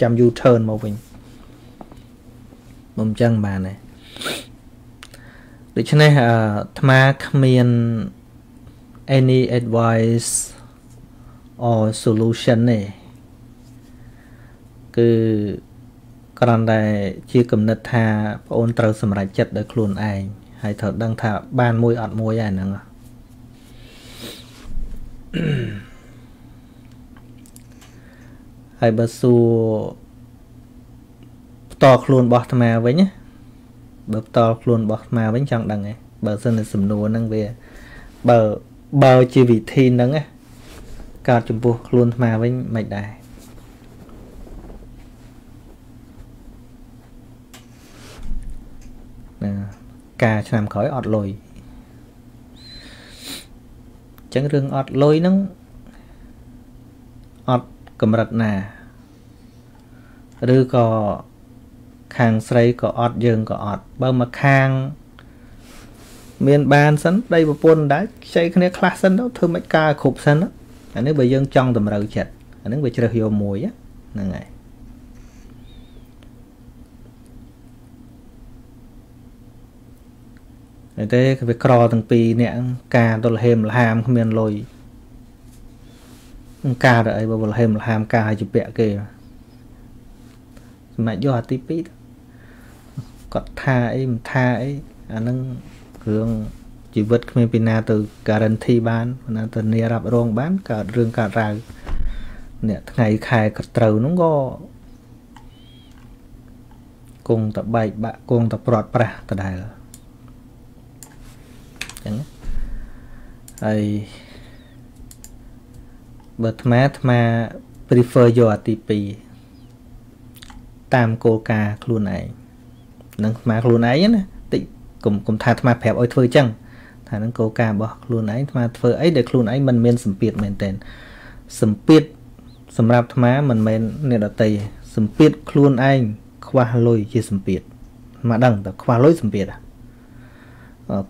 ចាំ U turn មកវិញមិនចឹងបានទេដូច្នេះអាថ្មគ្មាន any advice or solution ទេគឺគ្រាន់តែជាគំនិតថាបងអូនត្រូវសម្រេចចិត្តដោយខ្លួនឯង ហើយត្រូវដឹងថាបានមួយអត់មួយហើយហ្នឹងហើយបើសួរផ្ទាល់ខ្លួនរបស់អាត្មាវិញបើផ្ទាល់ខ្លួនរបស់អាត្មាវិញចង់ដឹងឯងបើសិនតែសំណួរហ្នឹងវាបើបើជាវិធីហ្នឹងកើតចំពោះខ្លួនអាត្មាវិញមិនដែរណា ការឆ្នាំក្រោយអត់លុយអញ្ចឹងរឿងអត់លុយហ្នឹងអត់កម្រិតណាឬក៏ខាងស្រីក៏អត់យើងក៏អត់បើមកខាង មានបានសិនដៃប្រពន្ធដែរខ្ចីគ្នាខ្លះសិនទៅធ្វើមិនការគ្រប់សិនអានេះបើយើងចង់តម្រូវចិត្តអានេះវាជ្រើសយកមួយហ្នឹងហើយ តែវាក្រទាំងពីរអ្នកការទល់ហេមលហាមគ្មានលុយការទៅអីបើលហេមលហាមការឲ្យជពាក់គេសម្រាប់យកអាទី2គាត់ថាអីមិនថាអីអានឹងរឿងជីវិតគ្មានពីណាទៅ guarantee បានណាទៅនារ៉ាប់រងបានកើតរឿងកើតរាវអ្នកថ្ងៃខែក៏ត្រូវនោះក៏គង់តបែកបាក់គង់តព្រាត់ប្រាស់ដដែល ចឹងហើយបើអាត្មាអាត្មា prefer យកអាទី2តាមគោលការណ៍ខ្លួនឯងនឹងអាត្មាខ្លួនឯងណាតិចកុំកុំថាអាត្មាប្រាប់ឲ្យធ្វើចឹងថានឹងគោលការណ៍របស់ខ្លួនឯងអាត្មាធ្វើអីដែលខ្លួនឯងមិនមានសម្ពាធមែនទែនសម្ពាធសម្រាប់អាត្មាមិនមែនអ្នកដតីសម្ពាធខ្លួនឯងខ្វះលុយជាសម្ពាធមកដឹងតែខ្វះលុយសម្ពាធអា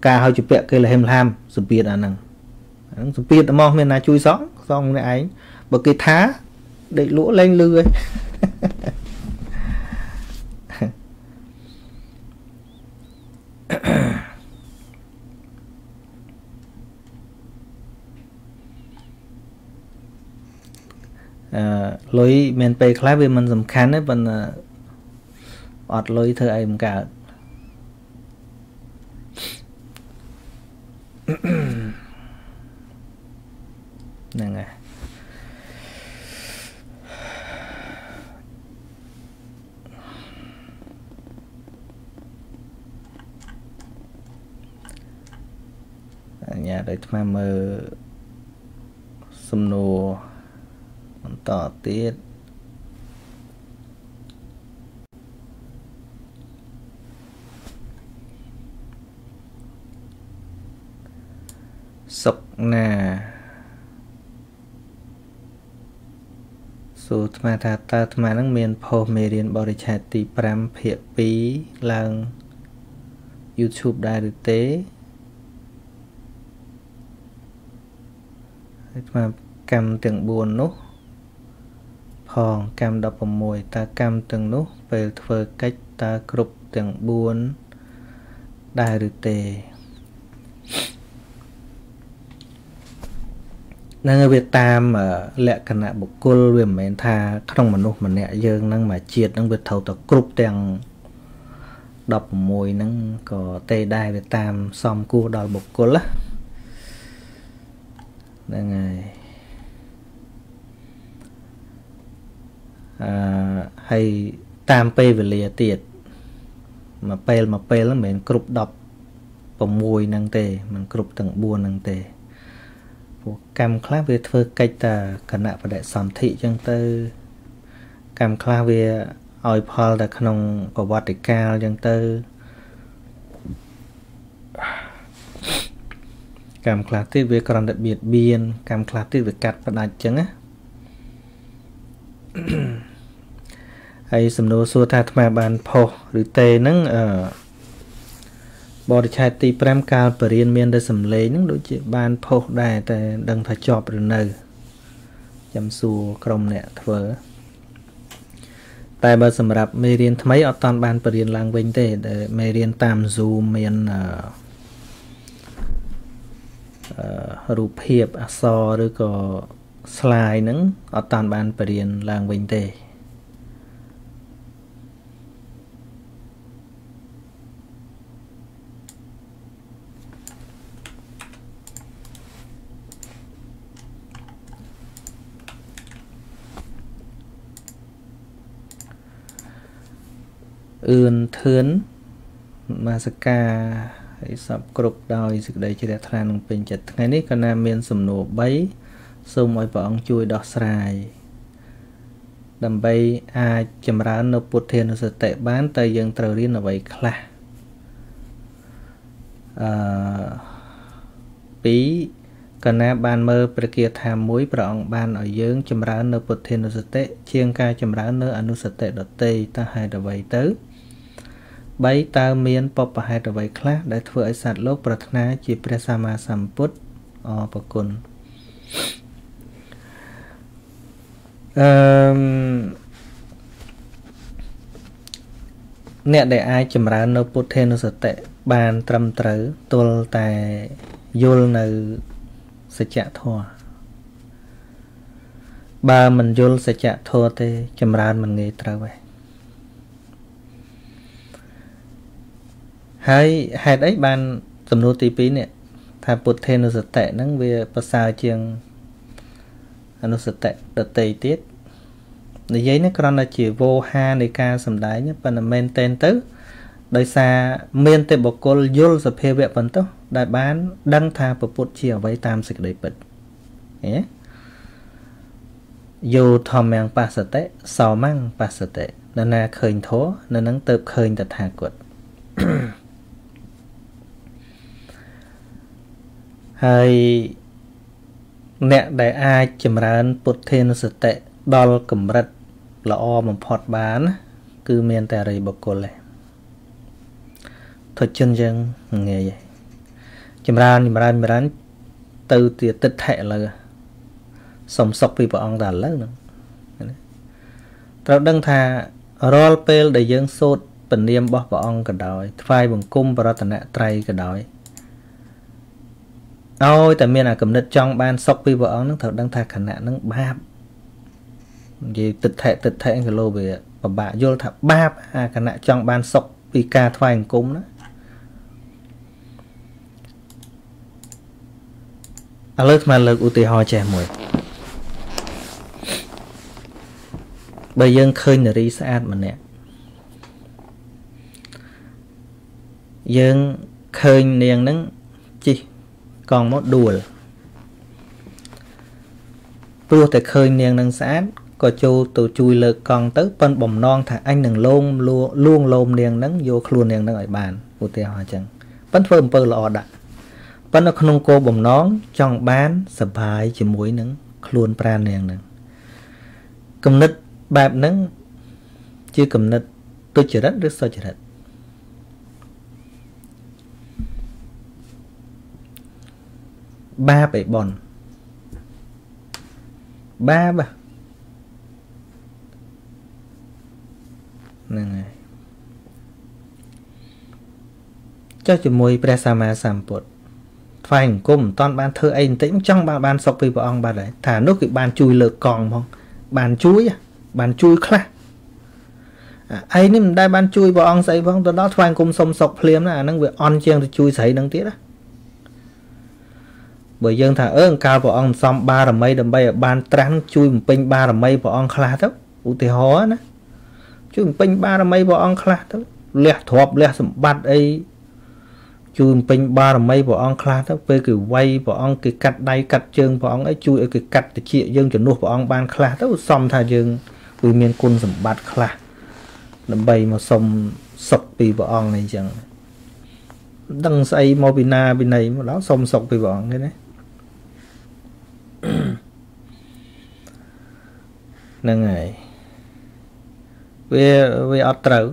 ការឲ្យជពាក់គេលហេមលហាមសម្ពាធអាហ្នឹងហ្នឹងសម្ពាធតែមកមានណាជួយសងសងម្នាក់ឯងបើគេថាដេកលក់លែងលឺហើយអឺលុយមានពេលខ្លះវាមិនសំខាន់ទេប៉ុន្តែអត់លុយធ្វើអីមិនកើត ហ្នឹងហើយអញ្ញាដោយថ្មមើលសំណួរបន្តទៀត សុកណាសួរអាត្មាថាតើអាត្មានឹងមានផុសមេរៀនបរិច្ឆេទទី5ភាគ2ឡើង YouTube ដែរឬទេអាត្មាកម្មទាំង4នោះផងកម្ម16តើកម្មទាំងនោះ ពេលធ្វើកិច្ចតើគ្រប់ទាំង4ដែរឬទេ នឹងវាតាមលក្ខណៈបុគ្គលវាមិនមែនថាក្នុងមនុស្សម្នាក់យើងនឹងមួយជាតិនឹងវាត្រូវតែគ្រប់ទាំង16ហ្នឹងក៏ទេដែរវាតាមសំគួរដល់បុគ្គលហ្នឹងហើយអឺហើយតាមពេលវេលាទៀតមួយពេលមួយពេលមិនមែនគ្រប់16ហ្នឹងទេមិនគ្រប់ទាំង4ហ្នឹងទេ ព្រោះកម្មខ្លះវាធ្វើកិច្ចតាគណៈបដិសន្ធិអញ្ចឹងទៅ កម្មខ្លះវាឲ្យផលតែក្នុងប្រវត្តិកាលអញ្ចឹងទៅកម្មខ្លះទៀតវាគ្រាន់តែបៀតបៀនកម្មខ្លះទៀតវាកាត់ផ្ដាច់អញ្ចឹងណាហើយសំណួរសួរថាអាត្មាបានផុសឬទេហ្នឹងអឺ បរិឆេទទី5កាលបរិញ្ញាមានតែសំឡេងហ្នឹងដូចជាបានផុសដែរតែដឹងថាជាប់ឬនៅចាំសួរក្រុមអ្នកធ្វើតែបើសម្រាប់មេរៀនថ្មីអត់តាន់បានបរៀនឡើងវិញទេតែមេរៀនតាម Zoom មានអឺរូបភាពអក្សរឬក៏ slide ហ្នឹងអត់តាន់បានបរៀនឡើងវិញទេ អឿនធឿនមាសកាហើយសពគ្រប់ដោយសេចក្តីជ្រះថ្លានឹងពេញចិត្តថ្ងៃនេះក៏ណាមានសំណួរ3សូមឲ្យព្រះអង្គជួយដោះស្រាយដើម្បីអាចចម្រើននៅពុទ្ធានុសតិបានតើយើងត្រូវរៀនអ្វីខ្លះអឺ2កណាបានមើលព្រះគាថាមួយព្រះអង្គបានឲ្យយើងចម្រើននៅពុទ្ធានុសតិជាងការចម្រើននៅអនុសតិដតេតើហេតុអ្វីទៅ3 តើមានបបហេតុអ្វីខ្លះដែលធ្វើឲ្យសត្វលោកប្រាថ្នាជាព្រះសម្មាសម្ពុទ្ធអរប្រគុណអឺអ្នកដែលអាចចម្រើននៅពុទ្ធេនុសតិបានត្រឹមត្រូវទល់តែយល់នៅសច្ចធម៌បើមិនយល់សច្ចធម៌ទេចម្រើនមិនងាយត្រូវទេ ហើយហេតុអីបានសំណួរទី2នេះថាពុទ្ធេនុសតិហ្នឹងវាប្រសើរជាងអនុសតិដតីទៀតនិយាយនេះគ្រាន់តែជាវោហានៃការសំដែងប៉ុន្តែមែនតែនទៅ ដោយសារមានតែបុគ្គលយល់សភាវៈបន្តោះដែលបាន ដឹងថាពពុទ្ធជាអ្វីតាមសេចក្តីពិតឃើញទេយោធម្មងបស្សតិសោមងបស្សតិនរណាឃើញធัวនៅនឹងទៅឃើញតថាគត ហើយអ្នកដែលអាចចម្រើនពុទ្ធានុសតិដល់កម្រិតល្អបំផុតបាន គឺមានតែរិយបុគ្គលទេធជនយើងងាយចម្រើនចម្រើនចម្រើនទៅទៀតទឹកថែឥឡូវសំសុកពីព្រះអង្គតែឥឡូវហ្នឹងត្រូវដឹងថារាល់ពេលដែលយើងសូត្រពនាមរបស់ព្រះអង្គក៏ដោយថ្វាយបង្គំបរតនត្រ័យក៏ដោយ ឲ្យតែមានអាគំនិតចង់បានសុខពីព្រះអង្គនឹងត្រូវដឹងថាខណៈនឹងបាបនិយាយទឹកថែទឹកថែគីឡូវាពិបាកយល់ថាបាបអាគណៈចង់បានសុខពីការថ្វាយអង្គមណាឥឡូវស្មានលើកឧទាហរណ៍ចេះមួយបើយើងឃើញនារីស្អាតម្នាក់យើងឃើញនាងហ្នឹងជិះ កង់មកដួលព្រោះតែឃើញនាងនឹងស្អាតក៏ចូលទៅជួយលើកកង់ទៅប៉ុនបំណងថាអញនឹងលងលួងលោមនាងនឹងយកខ្លួននាងនឹងឲ្យបានឧទាហរណ៍អញ្ចឹងប៉ុនធ្វើអំពើល្អដាក់ប៉ុន្តែក្នុងគោលបំណងចង់បានសបាយជាមួយនឹងខ្លួនប្រាណនាងនឹងគំនិតបែបហ្នឹងជាគំនិតទុច្ចរិតឬសុចរិត បាបឯបនបាបហ្នឹងហើយចុះជាមួយព្រះសម្មាសម្ពុទ្ធថ្វាយអង្គមមិនតាន់បានធ្វើអីបន្តិចចង់បានបានសុខពីព្រះអង្គបាត់ហើយថានោះគឺបានជួយលើកកង់ផងបានជួយបានជួយខ្លះអីនេះមិនដែលបានជួយព្រះអង្គស្អីផងទៅដល់ថ្វាយអង្គមសុំសុខភ្លាមណាអាហ្នឹងវាអន់ជាងទៅជួយស្រីនឹងទៀតណា បើយើងថាអឺកាលព្រះអង្គសំបារមីដើម្បីឲ្យបានត្រាស់ជួយបំពេញបារមីព្រះអង្គខ្លះទៅឧទាហរណ៍ណាជួយបំពេញបារមីព្រះអង្គខ្លះទៅលះទ្រពលះសម្បត្តិអីជួយបំពេញបារមីព្រះអង្គខ្លះទៅពេលគេវាយព្រះអង្គគេកាត់ដៃកាត់ជើងព្រះអង្គអីជួយឲ្យគេកាត់តិចយើងជំនួសព្រះអង្គបានខ្លះទៅសំថាយើងគឺមានគុណសម្បត្តិខ្លះដើម្បីមកសុំសុខពីព្រះអង្គនេះអញ្ចឹងដឹងស្អីមកពីណាពីណីមកដល់សុំសុខពីព្រះអង្គទេណា ហ្នឹងហើយវាវាអត់ត្រូវ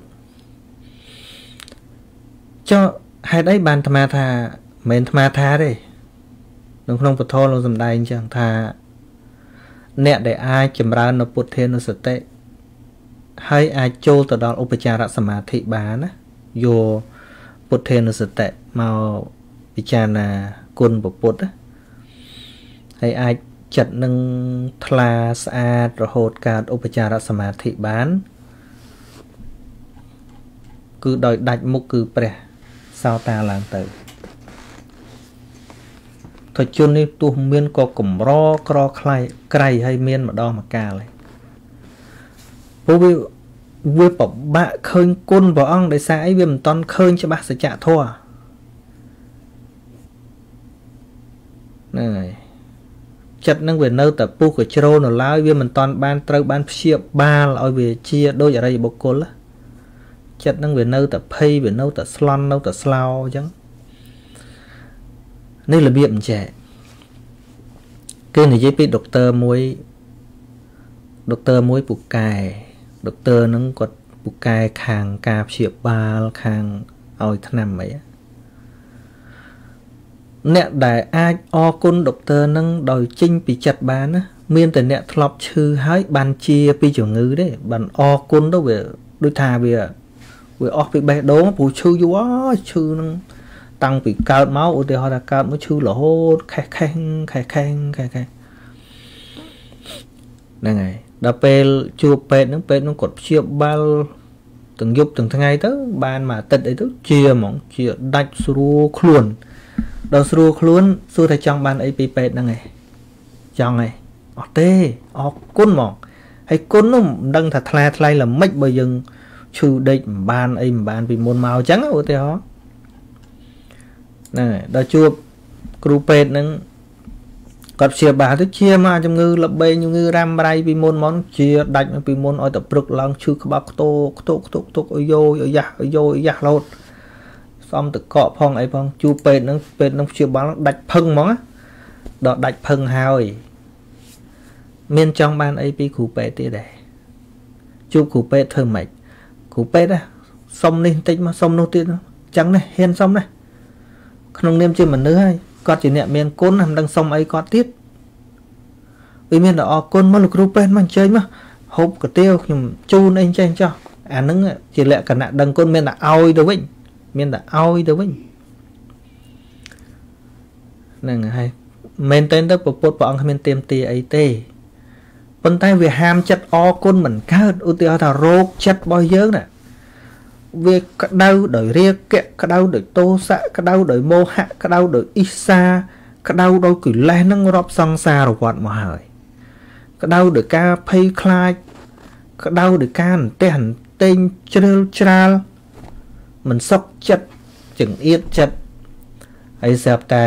ចុះហេតុអីបានអាត្មាថាមិនអាត្មាថាទេនៅក្នុងពធលោកសំដែងអញ្ចឹងថា អ្នកដែលអាចចម្រើននៅពុទ្ធានុសតិហើយអាចចូលទៅដល់ឧបចារសមាធិបានណាយកពុទ្ធានុសតិមកពិចារណាគុណពុទ្ធ ហើយអាចចិត្តនឹងថ្លាស្អាតរហូតកើតឧបចារសមាធិបាន គឺដោយដាច់មុខគឺព្រះសោតាឡើងទៅធជននេះទោះមានក៏កម្រក្រខ្លៃក្រៃហើយមានម្ដងម្កាលហើយព្រោះវាវាពិបាកឃើញគុណព្រះអង្គដោយសារអីវាមិនតន់ឃើញច្បាស់សច្ចធម៌ហ្នឹងហើយ ចិត្តនឹងវានៅតែពុះកជ្រោនៅឡើយវាមិនតន់បានត្រូវបានព្យាបាលឲ្យវាជាដូចអរិយបុគ្គលចិត្តនឹងវានៅតែភ័យវានៅតែស្លន់នៅតែស្លោអញ្ចឹងនេះរបៀបអញ្ចេះគេនិយាយពីដុកទ័រមួយដុកទ័រមួយពូកែដុកទ័រហ្នឹងគាត់ពូកែខាងការព្យាបាលខាងឲ្យថ្នាំអី អ្នកដែលអាចអរគុណដុកទ័រនឹងដោយចេញពីចិត្តបានណាមានតែអ្នកធ្លាប់ឈឺហើយបានជាពីជំងឺទេបានអរគុណទៅវាដូចថាវាវាអស់ពីបេះដូងព្រោះឈឺយូរហើយឈឺនឹងតាំងពីកើតមកឧទាហរណ៍ថាកើតមកឈឺរហូតខេះខេះខេះខេះខេះខេះហ្នឹងហើយដល់ពេលជួបពេទ្យហ្នឹងពេទ្យហ្នឹងគាត់ព្យាបាលទាំងយប់ទាំងថ្ងៃទៅបានមួយអាទិត្យអីទៅជាហ្មងជាដាច់ស្រួលខ្លួន ដល់ស្រួលខ្លួនសួរថាចង់បានអីពីពេទ្យហ្នឹងឯងចង់ឯងអត់ទេអរគុណហ្មងហើយគុណនោះមិនដឹងថាថ្លាថ្លៃល្មិចបើយើងឈឺដេកមិនបានអីមិនបានពីមុនមកអញ្ចឹងឧទាហរណ៍ហ្នឹងហើយដល់ជួបគ្រូពេទ្យហ្នឹងគាត់ព្យាបាលទៅជាមកជំងឺលបែងជំងឺរ៉ាំរ៉ៃពីមុនមកជាដាច់មកពីមុនឲ្យតែព្រឹកឡើងឈឺក្បាលខ្ទោខ្ទោខ្ទោខ្ទោអយោអយ៉ាស់អយោអយ៉ាស់រហូត សំតកកផងអីផងជួពេទ្យហ្នឹងពេទ្យហ្នឹងព្យាបាលដាច់ផឹងហ្មងដល់ដាច់ផឹងហើយមានចង់បានអីពីគ្រូពេទ្យទៀតដែរជួបគ្រូពេទ្យធ្វើម៉េចគ្រូពេទ្យណាសុំនេះបន្តិចមកសុំនោះទៀតចឹងណាហ៊ានសុំណាក្នុងនាមជាមនុស្សហើយគាត់ជាអ្នកមានគុណមិនដឹងសុំអីគាត់ទៀតវាមានតែអរគុណមកលោកគ្រូពេទ្យមកអញ្ជើញមកហូបកាទៀវខ្ញុំជូនអីចេះចោះអាហ្នឹងជាលក្ខណៈដឹងគុណមានតែឲ្យទៅវិញ មានតែឲ្យទៅវិញហ្នឹងហើយមែនតើទៅពពុទ្ធព្រះអង្គគ្មានទៀមទាអីទេប៉ុន្តែវាហាមចិត្តអគុណមិនកើតឧទាហរណ៍ថារោគចិត្តរបស់យើងណាវាក្តៅដោយរាគៈក្តៅដោយទោសៈក្តៅដោយមោហៈក្តៅដោយអ៊ីសាក្តៅដោយកិលេសនឹងរាប់សង្សារវត្តមកហើយក្តៅដោយការភ័យខ្លាចក្តៅដោយការអន្ទះអន្ទែងជ្រើលច្រាលមិនសុខ ចិត្តចង្អៀតចិត្តហើយស្រាប់តែ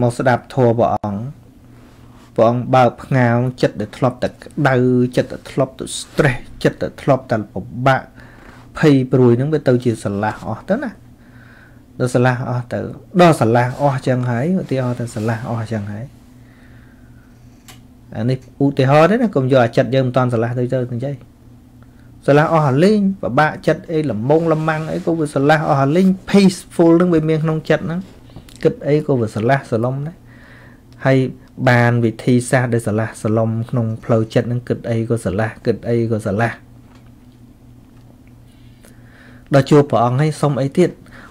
មកស្ដាប់ធម៌ព្រះអង្គព្រះអង្គបើកផ្ងាវចិត្តដែលធ្លាប់តែក្តៅចិត្តដែលធ្លាប់ទៅ stress ចិត្តដែលធ្លាប់តែពិបាកភ័យព្រួយហ្នឹងវាទៅជាស្រឡះអស់ទៅណាដល់ស្រឡះអស់ទៅដល់ស្រឡះអស់ចឹងហើយឧទាហរណ៍ទៅស្រឡះអស់ចឹងហើយអានេះឧទាហរណ៍ទេណាកុំយកអាចិត្តយើងមិនតន់ស្រឡះទៅទៅអញ្ចឹង ស្រឡះអស់អាលេងពិបាកចិត្តអីលំងលំមាំងអីក៏វាស្រឡះអស់អាលេង peaceful នឹងវាមានក្នុងចិត្តហ្នឹងគិតអីក៏វាស្រឡះសឡុំដែរហើយបានវិធីសាស្ត្រដែលស្រឡះសឡុំក្នុងផ្លូវចិត្តនឹងគិតអីក៏ស្រឡះគិតអីក៏ស្រឡះដល់ជួបព្រះអង្គហើយសុំអីទៀត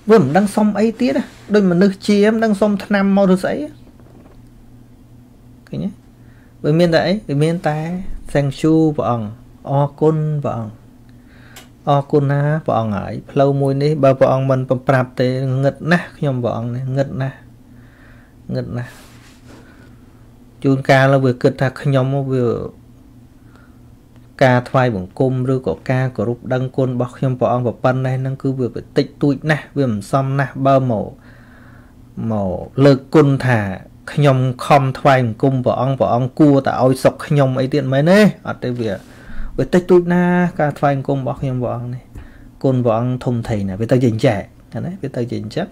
វាមិនដឹងសុំអីទៀតដូចមនុស្សជាមិនដឹងសុំឆ្នាំមកឬស្អីឃើញទេវាមានតែអីវាមានតែ thank you ព្រះអង្គអរគុណព្រះអង្គ អរគុណណាព្រះអង្គហើយផ្លូវមួយនេះបើព្រះអង្គមិនប្រាប់ទេងឹតណាស់ខ្ញុំព្រះអង្គនេះងឹតណាស់ងឹតណាស់ជួនកាលវាគិតថាខ្ញុំវាការថ្វាយបង្គំឬក៏ការគោរពដឹងគុណរបស់ខ្ញុំព្រះអង្គប្រប៉ុណ្ណេះហ្នឹងគឺវាតិចតួចណាស់វាមិនសមណាស់បើមកមកលើកគុណថាខ្ញុំខំថ្វាយបង្គំព្រះអង្គព្រះអង្គគួរតែឲ្យសុខខ្ញុំអីទៀតមែនទេអត់ទេវា វាតិចតួចណា ការថ្វាយបង្គំរបស់ខ្ញុំព្រះអង្គនេះគុណព្រះអង្គធំធេងណាវាទៅជាអញ្ចឹងណាវាទៅជាអញ្ចឹង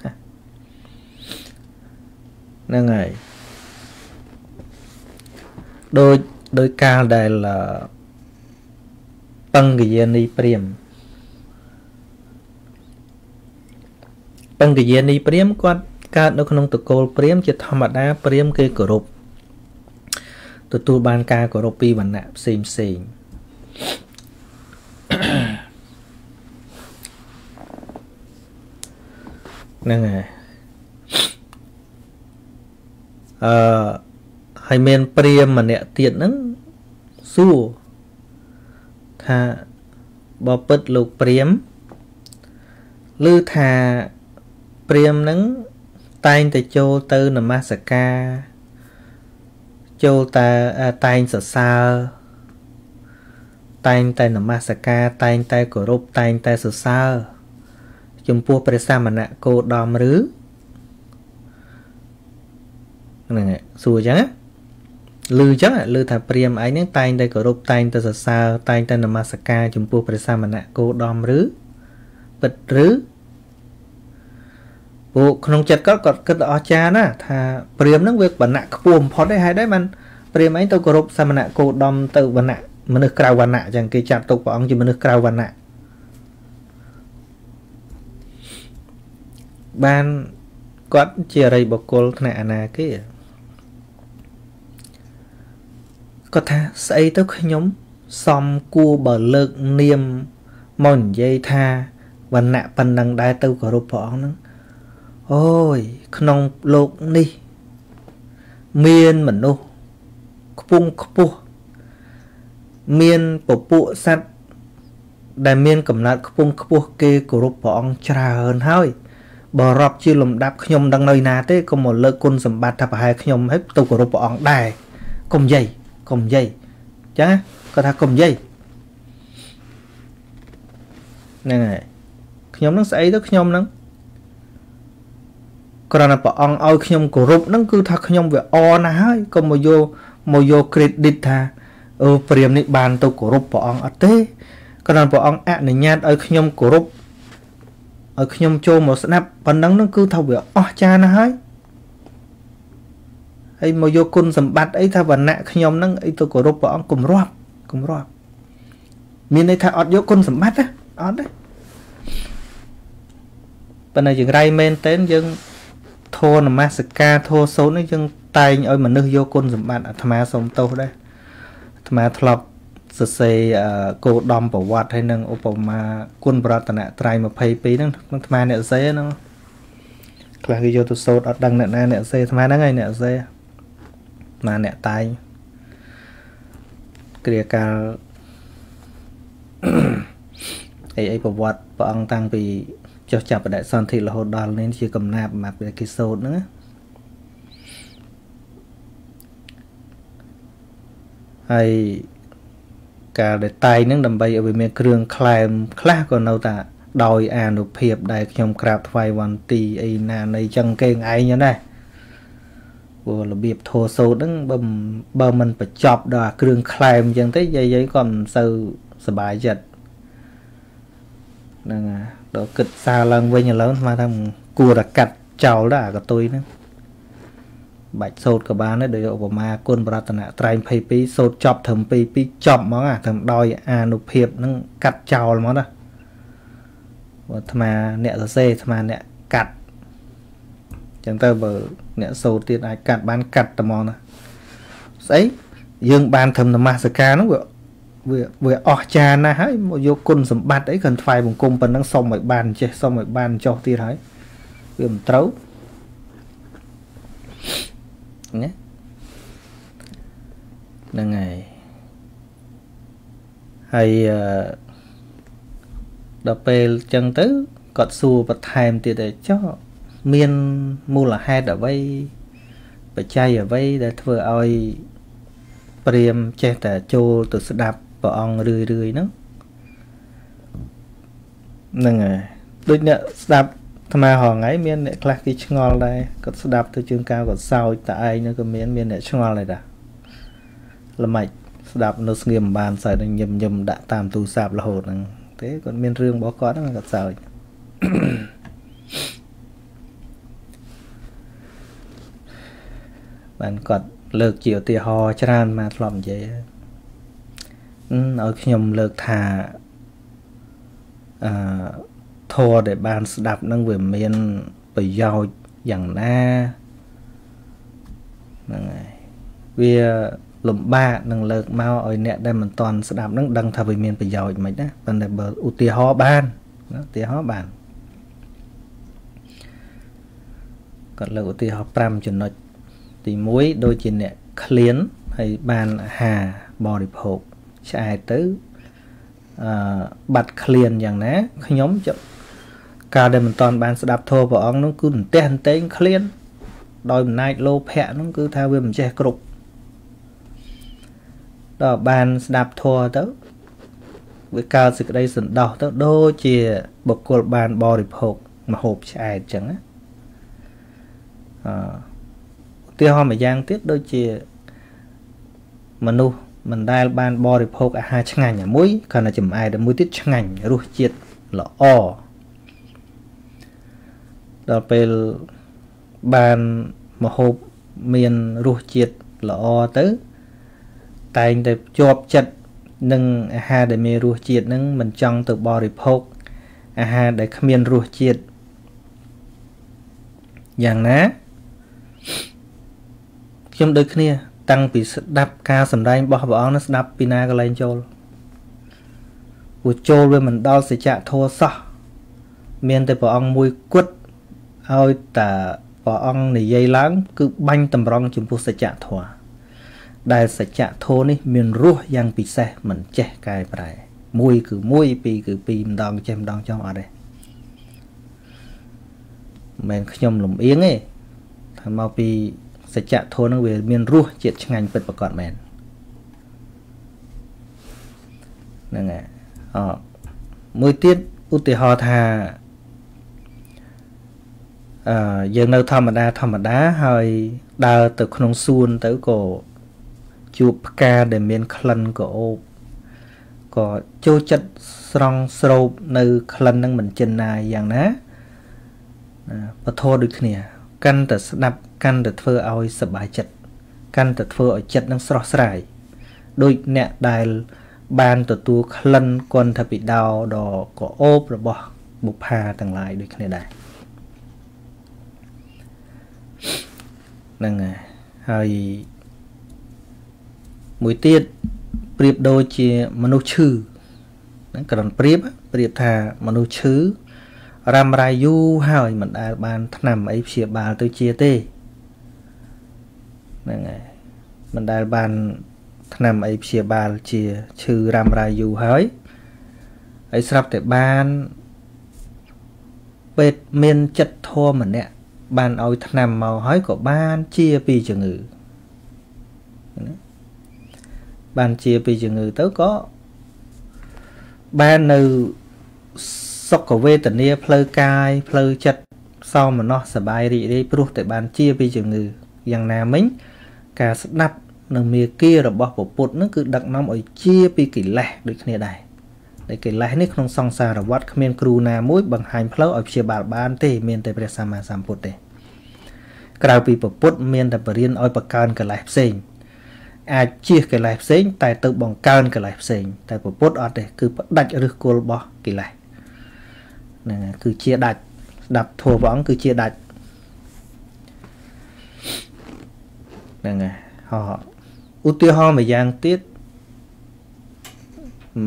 ហ្នឹងហើយដោយដោយកាលដែលបង្គយានីព្រាមបង្គយានីព្រាមគាត់កើតនៅក្នុងតកូលព្រាម ជាធម្មតាព្រាមគេគោរពទទួលបានការគោរពពីវណ្ណៈផ្សេងផ្សេង ហ្នឹងហើយអឺហើយមានព្រាមម្នាក់ទៀតហ្នឹងសួរថាបបិទ្ធលោកព្រាមឬថាព្រាមហ្នឹងតែងតែចូលទៅនមស្ការចូលតែតែងសរសើរ តែងតែនមស្ការតែងតែគោរពតែងតែសរសើរចំពោះព្រះសាមណគោដមឬហ្នឹងហើយសួរអញ្ចឹងឮអញ្ចឹងឮថាព្រាមឯងហ្នឹងតែងតែគោរពតែងតែសរសើរតែងតែនមស្ការចំពោះព្រះសាមណគោដមឬពិតឬពួកក្នុងចិត្តគាត់គាត់គិតអស្ចារ្យណាថាព្រាមហ្នឹងវាវណ្ណៈខ្ពស់បំផុតទេហេតុអីបានព្រាមឯងទៅគោរពសាមណគោដមទៅវណ្ណៈ មនុស្សក្រៅវណ្ណៈអញ្ចឹងគេចាត់ទុកព្រះអង្គជាមនុស្សក្រៅវណ្ណៈបានគាត់ជាអរិយបុគ្គលថ្នាក់អនាគេគាត់ថាស្អីទៅខ្ញុំសំគួរបើលើកនាមមកនិយាយថាវណ្ណៈប៉ុណ្ណឹងដែរទៅគោរពព្រះអង្គហ្នឹងអូយក្នុងលោកនេះ មានមនុស្សខ្ពង់ខ្ពស់ មានពពួកសត្វដែលមានកំណត់ខ្ពង់ខ្ពស់គេគោរពព្រះអង្គច្រើនហើយបើរាប់ជាលំដាប់ខ្ញុំដឹងនៅណាទេកុំមកលើកគុណសម្បត្តិថាប្រហែលខ្ញុំហើយទៅគោរពព្រះអង្គដែរកុំនិយាយកុំនិយាយចឹងគាត់ថាកុំនិយាយហ្នឹងហើយខ្ញុំនឹងស្អីទៅខ្ញុំនឹងគ្រាន់តែព្រះអង្គឲ្យខ្ញុំគោរពហ្នឹងគឺថាខ្ញុំវាអណាស់ហើយកុំមកយកមកយក credit ថា អូព្រាមនេះបានទៅគោរពព្រះអង្គអត់ទេគ្រាន់តែព្រះអង្គអនុញ្ញាតឲ្យខ្ញុំគោរពឲ្យខ្ញុំចូលមកស្ដាប់ប៉ុណ្ណឹងហ្នឹងគឺថាវាអស្ចារ្យណាស់ហើយហើយមកយកគុណសម្បត្តិអីថាវណ្ណៈខ្ញុំហ្នឹងអីទៅគោរពព្រះអង្គគំរាប់គំរាប់មានន័យថាអត់យកគុណសម្បត្តិណាអត់ទេប៉ុន្តែយ៉ាងไรមែនតើយើងធរនមស្ការធរសូននេះយើងតែងឲ្យមនុស្សយកគុណសម្បត្តិអាត្មាសូមទោសដែរ អាត្មាធ្លាប់សរសេរគោដំប្រវត្តិហើយនឹងឧបមាគុណប្រតនត្រ័យ22ហ្នឹងអាត្មាអ្នកសរសេរហ្នឹងខ្លះគេយកទៅសូត្រអត់ដឹងអ្នកណាអ្នកសរសេរអាត្មាហ្នឹងហើយអ្នកសរសេរអាត្មាអ្នកតែងគ្រាកាលអីអីប្រវត្តិព្រះអង្គតាំងពីចុះចាប់បដិសន្ធិរហូតដល់នេះជាកំណាប់មកពីគេសូត្រហ្នឹង ហើយការដែលតែងហ្នឹងដើម្បីឲ្យវាមានគ្រឿងក្លែមខ្លះក៏នៅតែដោយអានុភាពដែលខ្ញុំក្រាបថ្វាយវន្ទីអីណានៃចឹងគេឯងណាព្រោះរបៀបធោសូត្រហ្នឹងបើបើមិនបញ្ចប់ដល់គ្រឿងក្លែមចឹងទេយាយយាយក៏មិនសូវសบายចិត្តហ្នឹងហើយដល់គិតសារឡើងវិញឥឡូវស្មានថាគួរតែកាត់ចោលដែរអាកតុយហ្នឹង បាច់សូត្រក៏បានដែរដោយឧបមាគុណបរតនត្រៃ22សូត្រចប់ត្រឹម2 2ចប់ហ្មងអាត្រឹមដោយអានុភាពហ្នឹងកាត់ចោលហ្មងណាអាត្មាអ្នកសរសេរអាត្មាអ្នកកាត់ចឹងទៅបើអ្នកសូត្រទៀតអាចកាត់បានកាត់តែហ្មងណាស្អីយើងបានត្រឹមនមស្ការហ្នឹងវាវាវាអស់ចាណាស់ហើយមកយកគុណសម្បត្តិអីគាត់ថ្វាយបង្គំប៉ុណ្ណឹងសុំឲ្យបានចេះសុំឲ្យបានចុះទៀតហើយវាមិនត្រូវ ណាហ្នឹងហើយហើយដល់ពេលចឹងទៅគាត់សួរបន្ថែមទៀតតែចុះមានមូលហេតុអ្វីបច្ច័យអ្វីដែលធ្វើឲ្យព្រាមចេះតែចូលទៅស្ដាប់ព្រះអង្គរឿយរឿយហ្នឹងហ្នឹងហើយដូចអ្នកស្ដាប់ ថ្មហងៃមានអ្នកខ្លះគេឆ្ងល់ដែរគាត់ស្ដាប់ទៅជើងកៅគាត់សោចតែឯងនោះក៏មានមានអ្នកឆ្ងល់ដែរតាល្មិចស្ដាប់នៅស្ងៀមបានសើចញឹមញឹមដាក់តាមទូរស័ព្ទរហូតហ្នឹងទេគាត់មានរឿងរបស់គាត់ហ្នឹងគាត់សើចបានគាត់លើកជាឧទាហរណ៍ច្រើនមកធ្លាប់និយាយឲ្យខ្ញុំលើកថាអឺ ធម៌ដែលបានស្ដាប់នឹងវាមានប្រយោជន៍យ៉ាងណាហ្នឹងហើយវាលំបាកនឹងលើកមកឲ្យអ្នកដែលមិនតន់ស្ដាប់នឹងដឹងថាវាមានប្រយោជន៍មិនណាប៉ុន្តែបើឧទាហរណ៍បានឧទាហរណ៍បានគាត់លើកឧទាហរណ៍5ចំណុចទី1ដូចជាអ្នកឃ្លានហើយបានអាហារបរិភោគឆ្អែតទៅអឺបាត់ឃ្លានយ៉ាងណាខ្ញុំ កាលដែលមិនតាន់បានស្ដាប់ធម៌ព្រះអង្គនោះគឺអន្ទះអន្ទែងឃ្លានដោយអំណាចលោភៈនោះគឺថាវាមិនចេះគ្រប់ដល់បានស្ដាប់ធម៌ទៅវាកើតសេចក្តីសន្តោសទៅដូចជាបុគ្គលបានបរិភោគមហូបឆ្អែតចឹងណាអឺឧទាហរណ៍មួយយ៉ាងទៀតដូចជាមនុស្សមិនដែលបានបរិភោគអាហារឆ្ងាញ់មួយគ្រាន់តែចំអែតមួយទៀតឆ្ងាញ់រសជាតិល្អ ដល់ពេលបានមហូបមានរសជាតិល្អទៅ តែងតែជាប់ចិត្តនឹងអាហារដែលមានរសជាតិនឹងមិនចង់ទៅបរិភោគអាហារដែលគ្មានរសជាតិយ៉ាងណាខ្ញុំដូចគ្នា តាំងពីស្ដាប់ការសម្ដែងរបស់ព្រះអង្គនឹងស្ដាប់ពីណាកន្លែងចូលព្រោះចូលវាមិនដល់សច្ចធម៌សោះមានតែព្រះអង្គមួយគត់ ឲ្យតាព្រះអង្គនិយាយឡើង គឺបាញ់តម្រង់ចំពោះសច្ចធម៌ដែលសច្ចធម៌នេះ មានរសយ៉ាងពិសេសមិនចេះកែប្រែមួយគឺមួយពីរគឺពីរម្ដងចេះម្ដងចង់អត់ទេមិនមែនខ្ញុំលំអៀងទេថាមកពីសច្ចធម៌នឹងវាមានរសជាតិឆ្ងាញ់ពិតប្រាកដមែនហ្នឹងហើយអមួយទៀតឧទាហរណ៍ថា អឺយើងនៅធម្មតាធម្មតាហើយដើរទៅក្នុងសួនទៅក៏ជួបផ្កាដែលមានក្លិនក្រអូបក៏ចូលចិត្តស្រង់ស្រោបនៅក្លិននឹងមិនចិនណាយយ៉ាងណាពធដូចគ្នា កាន់តែស្ដាប់កាន់តែធ្វើឲ្យសប្បាយចិត្តកាន់តែធ្វើឲ្យចិត្តនឹងស្រស់ស្រាយដូចអ្នកដែលបានទទួលក្លិនគន្ធពិដោដ៏ក្រអូបរបស់បុប្ផាទាំងឡាយដូចគ្នាដែរ ហ្នឹងហើយមួយទៀតប្រៀបដូចជាមនុស្សឈឺហ្នឹងគ្រាន់ប្រៀបប្រៀបថាមនុស្សឈឺរ៉ាំរ៉ៃយូរហើយមិនដែលបានថ្នាំអីព្យាបាលទៅជាទេហ្នឹងហើយមិនដែលបានថ្នាំអីព្យាបាលជាឈឺរ៉ាំរ៉ៃយូរហើយហើយស្រាប់តែបានពេទ្យមានចិត្តធម៌ម្នាក់ បានឲ្យថ្នាំមកហើយក៏បានជាពីជំងឺណាបានជាពីជំងឺទៅក៏បាននៅសុខវេទនាផ្លូវកាយផ្លូវចិត្តសោមនស្សសបាយរីករាយព្រោះតែបានជាពីជំងឺយ៉ាងណាមិញការស្ដាប់នៅមេគារបស់ពពុទ្ធនឹងគឺដឹកនាំឲ្យជាពីកិលេសដូចគ្នាដែរ តែកិលេសនេះក្នុងសង្សារវដ្តគ្មានគ្រូណាមួយបង្ហាញផ្លូវឲ្យព្យាបាលបានទេមានតែព្រះសម្មាសម្ពុទ្ធទេក្រៅពីពពុទ្ធមានតែបរិញ្ញាឲ្យបង្កើនកិលេសផ្សេងអាចជៀសកិលេសផ្សេង តែទៅបង្កើនកិលេសផ្សេង តែពពុទ្ធអត់ទេគឺផ្ដាច់ឫសគល់របស់កិលេសហ្នឹងគឺជាដាច់ស្ដាប់ធម៌ព្រះអង្គគឺជាដាច់ហ្នឹងហើយហោឧទាហរណ៍មួយយ៉ាងទៀត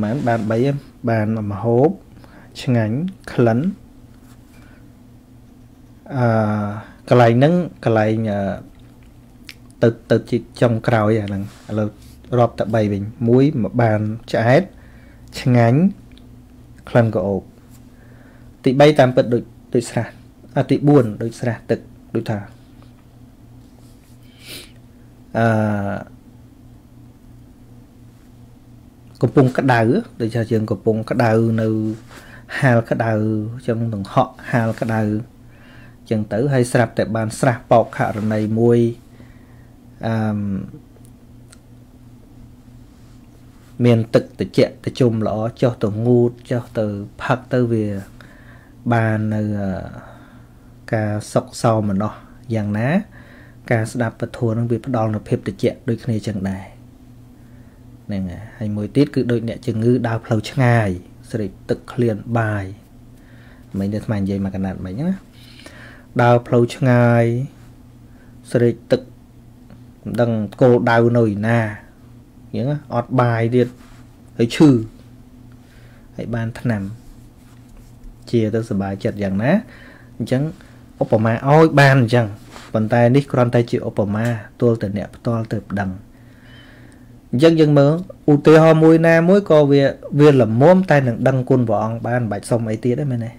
មិនបាន3ទេបានមហូបឆ្ងាញ់ក្លិនអឺកន្លែងហ្នឹងកន្លែងទៅទៅជាចុងក្រោយអាហ្នឹងឥឡូវរាប់តែ3វិញមួយមកបានឆ្អែតឆ្ងាញ់ក្លិនក្រអូបទី3តាមពិតដូចដូចស្រះអាទី4ដូចស្រះទឹកដូចថាអឺ កំពុងក្តៅដូចថាយើងកំពុងក្តៅនៅហាលក្តៅចឹងនឹងហក់ហាលក្តៅចឹងទៅហើយស្រាប់តែបានស្រះបោកករណីមួយអឺមានទឹកត្រជាក់ត្រជុំល្អចុះទៅងូតចុះទៅផឹកទៅវាបាននៅការសុកសោមនោះយ៉ាងណា ការស្ដាប់ពធនឹងវាផ្ដល់នូវភាពត្រជាក់ដូចគ្នាចឹងដែរ ហ្នឹងហើយមួយទៀតគឺដូចអ្នកជំងឺដើរផ្លូវឆ្ងាយស្រេកទឹកឃ្លានបាយមិញទៅស្មាននិយាយមកកណាត់មិញណាដើរផ្លូវឆ្ងាយស្រេកទឹកមិនដឹងគោលដៅនៅឯណាអញ្ចឹងអត់បាយទៀតហើយឈឺហើយបានថ្នាំជាទៅសុបាយចិត្តយ៉ាងណាអញ្ចឹងឧបមាឲ្យបានអញ្ចឹងប៉ុន្តែនេះគ្រាន់តែជាឧបមាទល់តែអ្នកផ្ទាល់ទៅដឹង អញ្ចឹងយើងមើលឧទាហរណ៍មួយណាមួយក៏វាវាល្មមតែនឹងដឹងគុណព្រះអង្គបានមិនបាច់សុំអីទៀតទេមែនទេ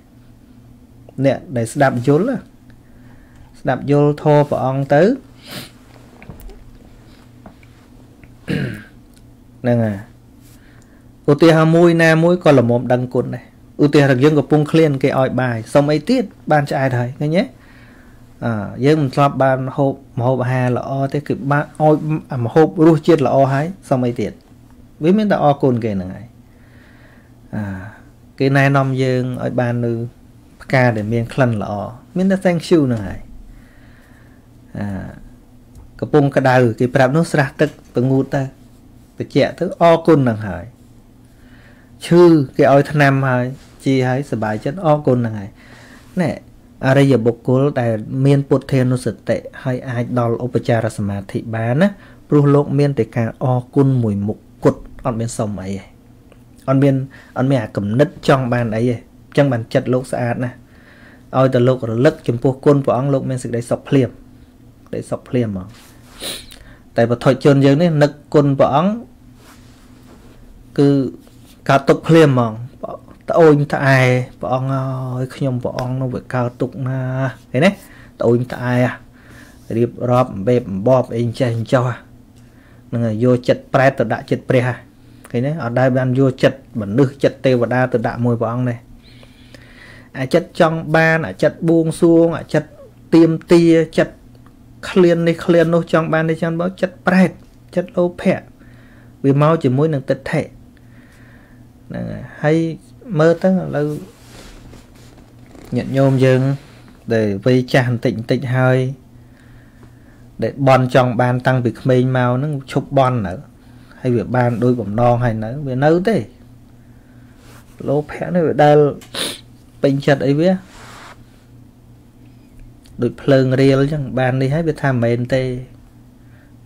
អ្នកដែលស្ដាប់យល់ស្ដាប់យល់ធម៌ព្រះអង្គទៅហ្នឹងហើយឧទាហរណ៍មួយណាមួយក៏ល្មមដឹងគុណដែរឧទាហរណ៍យើងកំពុងឃ្លានគេឲ្យបាយសុំអីទៀតបានឆ្អែតហើយឃើញទេអឺ យើងមិនធ្លាប់បានហូបម្ហូបអាហារល្អទេគឺបានឲ្យម្ហូបរសជាតិល្អហើយសុំអីទៀតវាមានតែអរគុណគេហ្នឹងហើយអាគេណែនាំយើងឲ្យបាននៅផ្កាដែលមានក្លិនល្អមានតែ thank you ហ្នឹងហើយអាកំពុងក្តៅគេប្រាប់នោះស្រះទឹកទៅងូតទៅតិចទៅអរគុណហ្នឹងហើយឈឺគេឲ្យថ្នាំហើយជាហើយសុបាយចិត្តអរគុណហ្នឹងហើយណែ អរិយបុគ្គលដែលមានពុទ្ធានុសតិហើយអាចដល់ឧបចារសមាធិបានណាព្រោះលោកមានតែការអរគុណមួយមុខគត់អត់មានសុំអីទេអត់មានអត់មានអាកំណត់ចង់បានអីទេអញ្ចឹងបានចិត្តលោកស្អាតណាស់ឲ្យតែលោករលឹកចំពោះគុណព្រះអង្គលោកមានសេចក្តីសុខភ្លាមសេចក្តីសុខភ្លាមហ្មងតែបឋិជនយើងនេះនឹកគុណព្រះអង្គគឺកើតទុកភ្លាមហ្មង ត្អូញត្អែព្រះអង្គអើយខ្ញុំព្រះអង្គនោះវាកើតទុកណាឃើញទេត្អូញត្អែរៀបរាប់អំបែបអំបបអីចេះអញ្ចោះនឹងយកចិត្តប្រែតទៅដាក់ចិត្តព្រះឃើញទេអត់ដែលបានយកចិត្តមនុស្សចិត្តទេវតាទៅដាក់មួយព្រះអង្គទេអាចិត្តចង់បានអាចិត្តបួងសួងអាចិត្តទៀមទាចិត្តឃ្លាននេះឃ្លាននោះចង់បាននេះចង់បើចិត្តប្រែតចិត្តលោភៈវាមកជាមួយនឹងទិដ្ឋិហ្នឹងហើយ មើលទៅឥឡូវញាតិញោមយើង ដែលវ័យចាស់បន្តិចបន្តិចហើយដែលបន់ចង់បានតាំងពីក្មេងមកហ្នឹងឈប់បន់នៅហើយវាបានដោយបំណងហើយនៅវានៅទេលោភៈនេះវាដែលពេញចិត្តអីវាដូចភ្លើងរៀលអញ្ចឹងបាននេះហើយវាថាមិនមែនទេ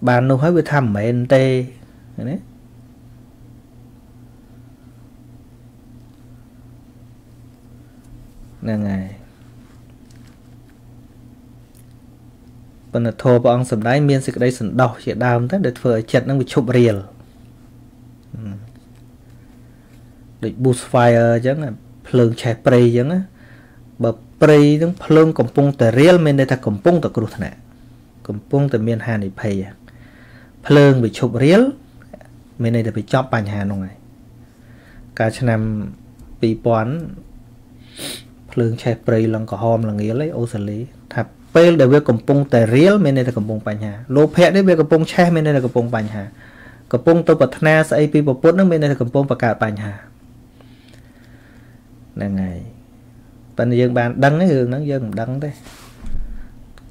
បាននោះហើយវាថាមិនមែនទេណា ហ្នឹងហើយប៉ុន្តែធម៌ព្រះអង្គសម្ដែងមានសេចក្តីសន្តោសជាដើមទៅដែលធ្វើឲ្យចិត្តនឹងវាឈប់រៀលដូច bush fire អញ្ចឹងភ្លើងឆេះព្រៃអញ្ចឹងណាបើព្រៃនឹងភ្លើងកំពុងតែរៀលមានន័យថាកំពុងតែគ្រោះថ្នាក់កំពុងតែមានហានិភ័យភ្លើងវាឈប់រៀលមានន័យថាវាចប់បញ្ហានោះហើយកាលឆ្នាំ2000 ភ្លើងឆេះព្រៃឡើងក្រហមល្ងាលឯអូស្ត្រាលីថាពេលដែលវាកំពុងតែរៀលមានន័យថាកំពុងបញ្ហាលោភៈនេះវាកំពុងឆេះមានន័យថាកំពុងបញ្ហាកំពុងទៅប្រាថ្នាស្អីពីប្រពុតនឹងមានន័យថាកំពុងបង្កើតបញ្ហាហ្នឹងហើយប៉ុន្តែយើងបានដឹងទេរឿងហ្នឹងយើងមិនដឹងទេ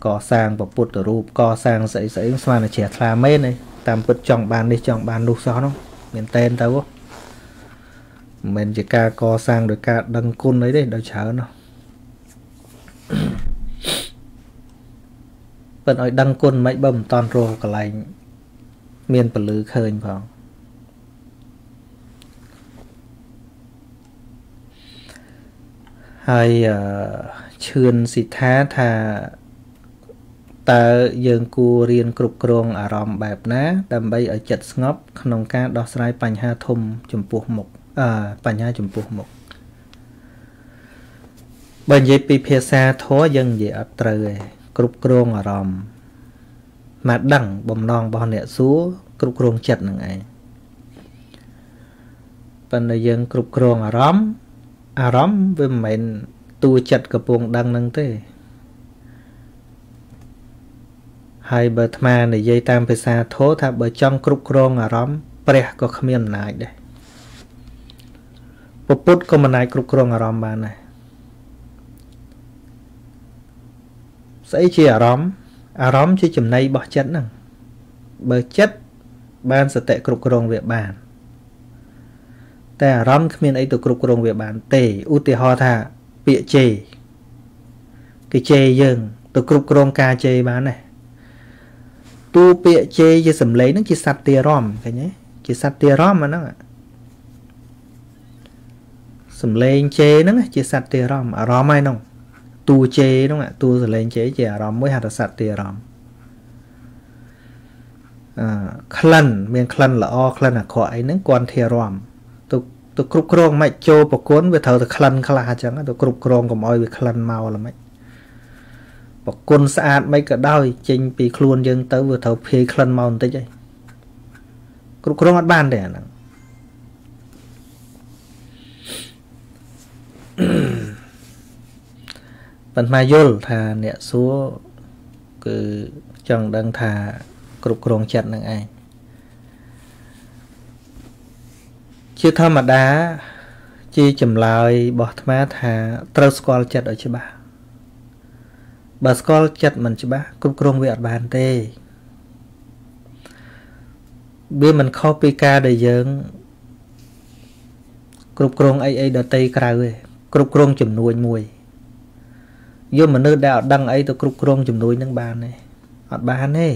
កសាងប្រពុតរូបកសាងស្អីស្អីស្មានតែជ្រះថ្លាមែនទេតាមពិតចង់បាននេះចង់បាននោះសោះនោះមានតែនទៅមិនមែនជាការកសាងដោយការដឹងគុណអីទេដល់ច្រើននោះ ប៉ុន្តែឲ្យដឹងគុណមិនបើមិនតន់រកកន្លែងមានពលឺឃើញផងហើយឈឿនសិដ្ឋាថាតើយើងគួររៀនគ្រប់គ្រងអារម្មណ៍បែបណា ដើម្បីឲ្យចិត្តស្ងប់ក្នុងការដោះស្រាយបញ្ហាធំចំពោះមុខអឺបញ្ហាចំពោះមុខ បើនិយាយពីភាសាធម៌យើងនិយាយអត់ត្រូវទេគ្រប់គ្រងអារម្មណ៍មកដឹងបំណងរបស់អ្នកសួរគ្រប់គ្រងចិត្តនឹងឯងប៉ុន្តែយើងគ្រប់គ្រងអារម្មណ៍អារម្មណ៍វាមិនមែនតួចិត្តកំពុងដឹងនឹងទេហើយបើអាត្មានិយាយតាមភាសាធម៌ថាបើចង់គ្រប់គ្រងអារម្មណ៍ព្រះក៏គ្មានអំណាចដែរពពុទ្ធក៏មិនអាចគ្រប់គ្រងអារម្មណ៍បានដែរ ស្អីជាអារម្មណ៍អារម្មណ៍ជាចំណៃរបស់ចិត្តហ្នឹងបើចិត្តបានសតិគ្រប់គ្រងវាបានតែអារម្មណ៍គ្មានអីទៅគ្រប់គ្រងវាបានទេឧទាហរណ៍ថាពាក្យជេរគេជេរយើង ទៅគ្រប់គ្រងការជេរបានទេតួពាក្យជេរជាសម្លេងហ្នឹងជាសត្វទារមឃើញទេជាសត្វទារមអាហ្នឹងសម្លេងជេរហ្នឹងជាសត្វទារមអារម្មណ៍ហើយហ្នឹង តួជេរហ្នឹងតួសម្លេងជេរជាអារម្មណ៍មួយហៅថាសត្វទារមអឺក្លិនមានក្លិនល្អក្លិនអាក្រក់អីហ្នឹងគាត់ធារមទៅទៅគ្រប់គ្រងមិនចូលប្រគុណវាត្រូវតែក្លិនខ្លះអញ្ចឹងទៅគ្រប់គ្រងកុំឲ្យវាក្លិនមកល្មិចប្រគុណស្អាតមិនក៏ដោយចេញពីខ្លួនយើងទៅវាត្រូវភាយក្លិនមកបន្តិចហើយគ្រប់គ្រងអត់បានទេអាហ្នឹង ប៉ុន្តែយល់ថាអ្នកសួរគឺចង់ដឹងថាគ្រប់គ្រងចិត្តនឹងឯងជាធម្មតាជាចម្លើយរបស់អាត្មាថាត្រូវស្គាល់ចិត្តឲ្យច្បាស់បើស្គាល់ចិត្តមិនច្បាស់គ្រប់គ្រងវាអត់បានទេវាមិនខុសពីការដែលយើង គ្រប់គ្រងអីអីដតីក្រៅទេគ្រប់គ្រងចំនួនមួយ យកមនុស្សដែលអត់ដឹងអីទៅគ្រប់គ្រងចំនួននឹងបានទេអត់បានទេ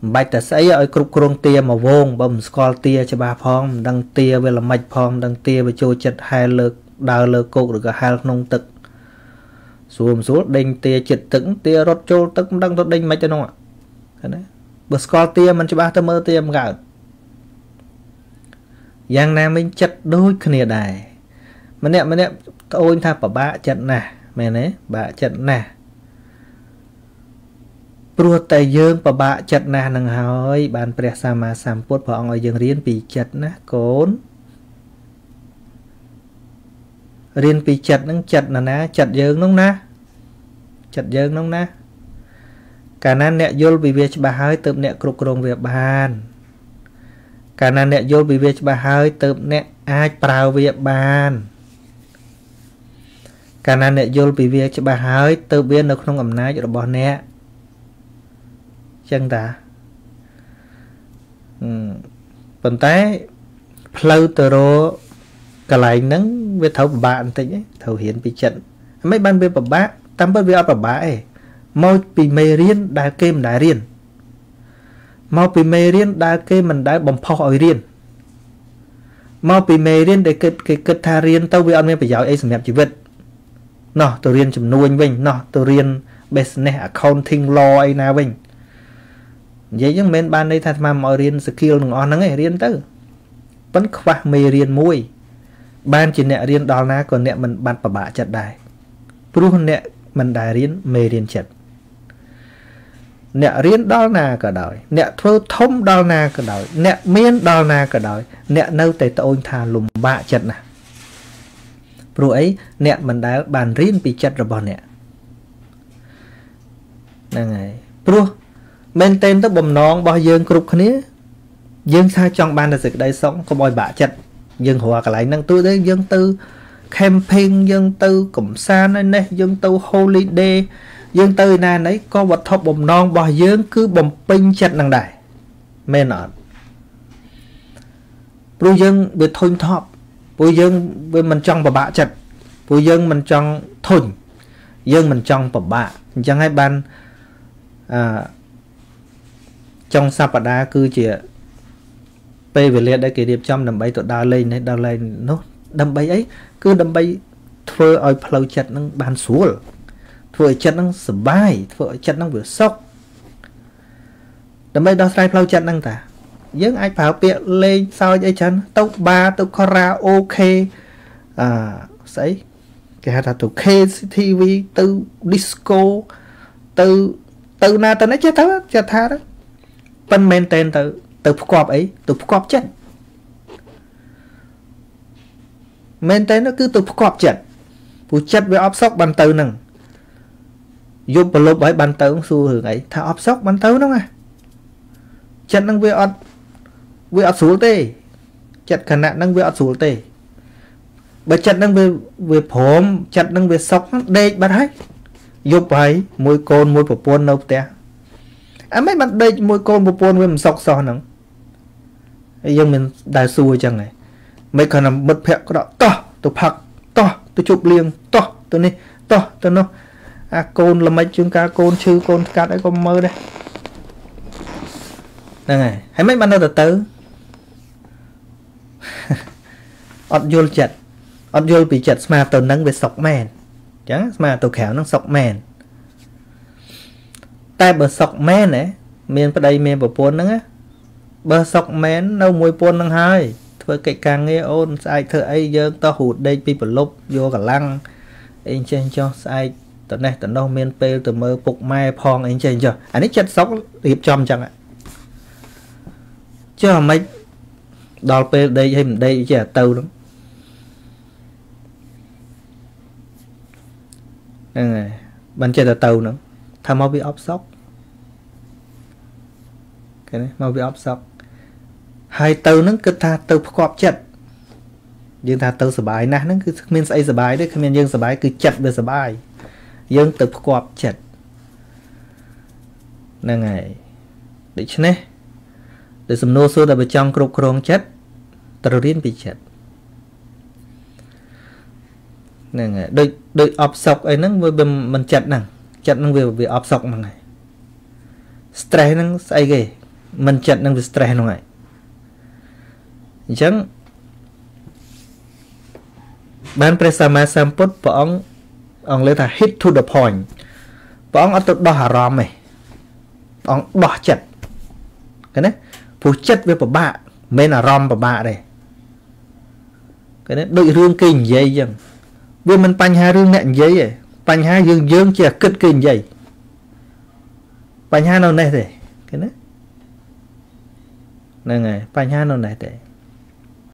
មិនបាច់តែស្អីឲ្យគ្រប់គ្រងទាមកវងបើមិនស្គាល់ទាច្បាស់ផងមិនដឹងទាវាល្មិចផងមិនដឹងទាវាចូលចិត្តហែលលើដើរលើគោកឬក៏ហែលក្នុងទឹកស្រួលមិនស្រួលដេញទាចិត្តទឹកទារត់ចូលទឹកមិនដឹងទៅដេញមិនទៅនោះឃើញទេបើស្គាល់ទាមិនច្បាស់ទៅមើលទាមិនកើតយ៉ាងណាមិញចិត្តដូចគ្នាដែរម្នាក់ម្នាក់ត្អូញថាពិបាកចិត្តណាស់ មែនទេបាក់ចិត្តណាស់ព្រោះតែយើងពិបាកចិត្តណាស់នឹងហើយបានព្រះសម្មាសម្ពុទ្ធព្រះអង្គឲ្យយើងរៀនពីចិត្តណាកូនរៀនពីចិត្តនឹងចិត្តណាណាចិត្តយើងនោះណាចិត្តយើងនោះណាកាលណាអ្នកយល់ពីវាច្បាស់ហើយទើបអ្នកគ្រប់គ្រងវាបាន កាលណាអ្នកយល់ពីវាច្បាស់ហើយទើបអ្នកអាចប្រើវាបាន កាលណាអ្នកយល់ពីវាច្បាស់ហើយទើបវានៅក្នុងអំណាចរបស់អ្នកចឹងតាប៉ុន្តែផ្លូវទៅរកកន្លែងហ្នឹងវាត្រូវពិបាកបន្តិចឯងត្រូវរៀនពីចិត្តមិនបានវាពិបាកតាមពិតវាអត់ពិបាកឯងមកពីមេរៀនដែលគេមិនដែលរៀនមកពីមេរៀនដែលគេមិនដែលបំផុសឲ្យរៀនមកពីមេរៀនដែលគិតគេគិតថារៀនទៅវាអត់មានប្រយោជន៍អីសម្រាប់ជីវិត ណោះទៅរៀនចំនួនវិញណោះទៅរៀន business accounting law អីណាវិញនិយាយចឹងមិនមែនបានន័យថាអាត្មាមករៀន skill ទាំងអស់ហ្នឹងឯងរៀនទៅប៉ុន្តែខ្វះមេរៀនមួយ បានជាអ្នករៀនដល់ណាក៏អ្នកមិនបាត់ប្របាក់ចិត្តដែរព្រោះអ្នកមិនដែលរៀនមេរៀនចិត្តអ្នករៀនដល់ណាក៏ដោយ អ្នកធ្វើធំដល់ណាក៏ដោយ អ្នកមានដល់ណាក៏ដោយ អ្នកនៅតែត្អូញថាលំបាកចិត្តណាស់ ព្រោះអីអ្នកមិនដែលបានរៀនពីចិត្តរបស់អ្នកហ្នឹងហើយព្រោះមែនទែនទៅបំណងរបស់យើងគ្រប់គ្នា យើងថាចង់បានតែសេចក្តីសុខកុំឲ្យបាក់ចិត្តយើងរកកន្លែងហ្នឹងទូទៅយើងទៅ camping យើងទៅកំសាន្តហើយនេះយើងទៅ holiday យើងទៅឯណាណីក៏វត្ថុបំណងរបស់យើង គឺបំពេញចិត្តនឹងដែរមែនអត់ព្រោះយើងវាធុញថប់ ព្រោះយើងវាមិនចង់ពិបាកចិត្តព្រោះយើងមិនចង់ធុញយើងមិនចង់ពិបាកអញ្ចឹងហើយបានអឺចុងសប្តាហ៍គឺជាពេលវេលាដែលគេរៀបចំដើម្បីទៅដើរលេងនេះដើរលេងនោះដើម្បីអីគឺដើម្បីធ្វើឲ្យផ្លូវចិត្តនឹងបានស្រួលធ្វើឲ្យចិត្តនឹងសុបាយធ្វើឲ្យចិត្តនឹងវាសុខដើម្បីដោះស្រាយផ្លូវចិត្តនឹងតា យើងអាចប្រើពាក្យលេងសើចអីចឹងទៅបារទៅខារ៉ាអូខេអឺស្អីគេហៅថាទៅ KTV ទៅ disco ទៅទៅណាទៅណាចេះទៅចេះថាទៅប៉ិនមែនតែនទៅ ទៅផ្គប់អីទៅផ្គប់ចិត្តមែនតើនោះគឺទៅផ្គប់ចិត្តព្រោះចិត្តវាអបសុកបានទៅនឹងយប់ប្រលប់ហើយបានទៅសួររឿងអីថាអបសុកបានទៅហ្នឹងណាចិត្តហ្នឹងវាអត់ វាអត់ស្រួលទេ ចិត្តខណៈហ្នឹងវាអត់ស្រួលទេបើចិត្តហ្នឹងវាវាព្រមចិត្តហ្នឹងវាសុកដេកបាត់ហើយយប់ហើយមួយកូនមួយប្រពន្ធនៅផ្ទះអីមិនបានដេកមួយកូនប្រពន្ធវាមិនសុកសោះហ្នឹងហើយយើងមិនដែលសួរអញ្ចឹងហ៎មិនគ្រាន់តែមិត្តភក្តិក៏តោះទៅផឹកតោះទៅជប់លៀងតោះទៅនេះតោះទៅនោះអាកូនល្មិចជាងការកូនឈឺកូនស្កាត់អីក៏មើលដែរហ្នឹងហើយហើយមិនបាននៅទៅទៅ អត់យល់ចិត្តអត់យល់ពីចិត្តស្មាទៅនឹងវាសុកមែនអញ្ចឹងស្មាទៅក្រៅនឹងសុកមែនតែបើសុកមែនណាមានប្តីមានប្រពន្ធហ្នឹងណាបើសុកមែននៅមួយពន្ធនឹងហើយធ្វើកិច្ចការងារអូនស្អែកធ្វើអីយើងតោះហូតដេកពីប្រលប់យកកម្លាំងអីចេះចោះស្អែកតនេះតនោះមានពេលទៅមើលពុកម៉ែផងអីចេះចោះអានេះចិត្តសុករៀបចំអញ្ចឹងចុះអាម៉េច ដល់ពេលដេកឲ្យមិនដេកចេះទៅហ្នឹងហ្នឹងហើយបានចេះតែទៅហ្នឹងថាមកវាអបសុកគេនេះមកវាអបសុកហើយទៅហ្នឹងគិតថាទៅផ្គប់ចិត្តយើងថាទៅសុបាយណាស់ហ្នឹងគឺគ្មានស្អីសុបាយទេគ្មានយើងសុបាយគឺចិត្តវាសុបាយយើងទៅផ្គប់ចិត្តហ្នឹងហើយដូច្នេះដែលសំណួរសួរតែបើចង់គ្រប់គ្រងចិត្ត ត្រូវរៀនពីចិត្តហ្នឹងហើយដូចដូចអបសុកអីហ្នឹងវាមិនចិត្តហ្នឹងចិត្តហ្នឹងវាវាអបសុកហ្នឹងហើយ stress ហ្នឹងស្អីគេមិនចិត្តហ្នឹងវា stress ហ្នឹងហើយអញ្ចឹងបានព្រះសម្មាសម្ពុទ្ធព្រះអង្គអង់គ្លេសថា hit to the point ព្រះអង្គអត់ទៅដោះអារម្មណ៍ទេព្រះអង្គដោះចិត្តឃើញទេព្រោះចិត្តវាពិបាកមិនអារម្មណ៍ពិបាកទេ ឃើញទេដូចរឿងគេនិយាយអញ្ចឹងវាមិនបញ្ហារឿងអ្នកនិយាយទេបញ្ហាយើងយើងជាគិតគេនិយាយបញ្ហានៅនេះទេឃើញទេហ្នឹងហើយបញ្ហានៅនេះទេ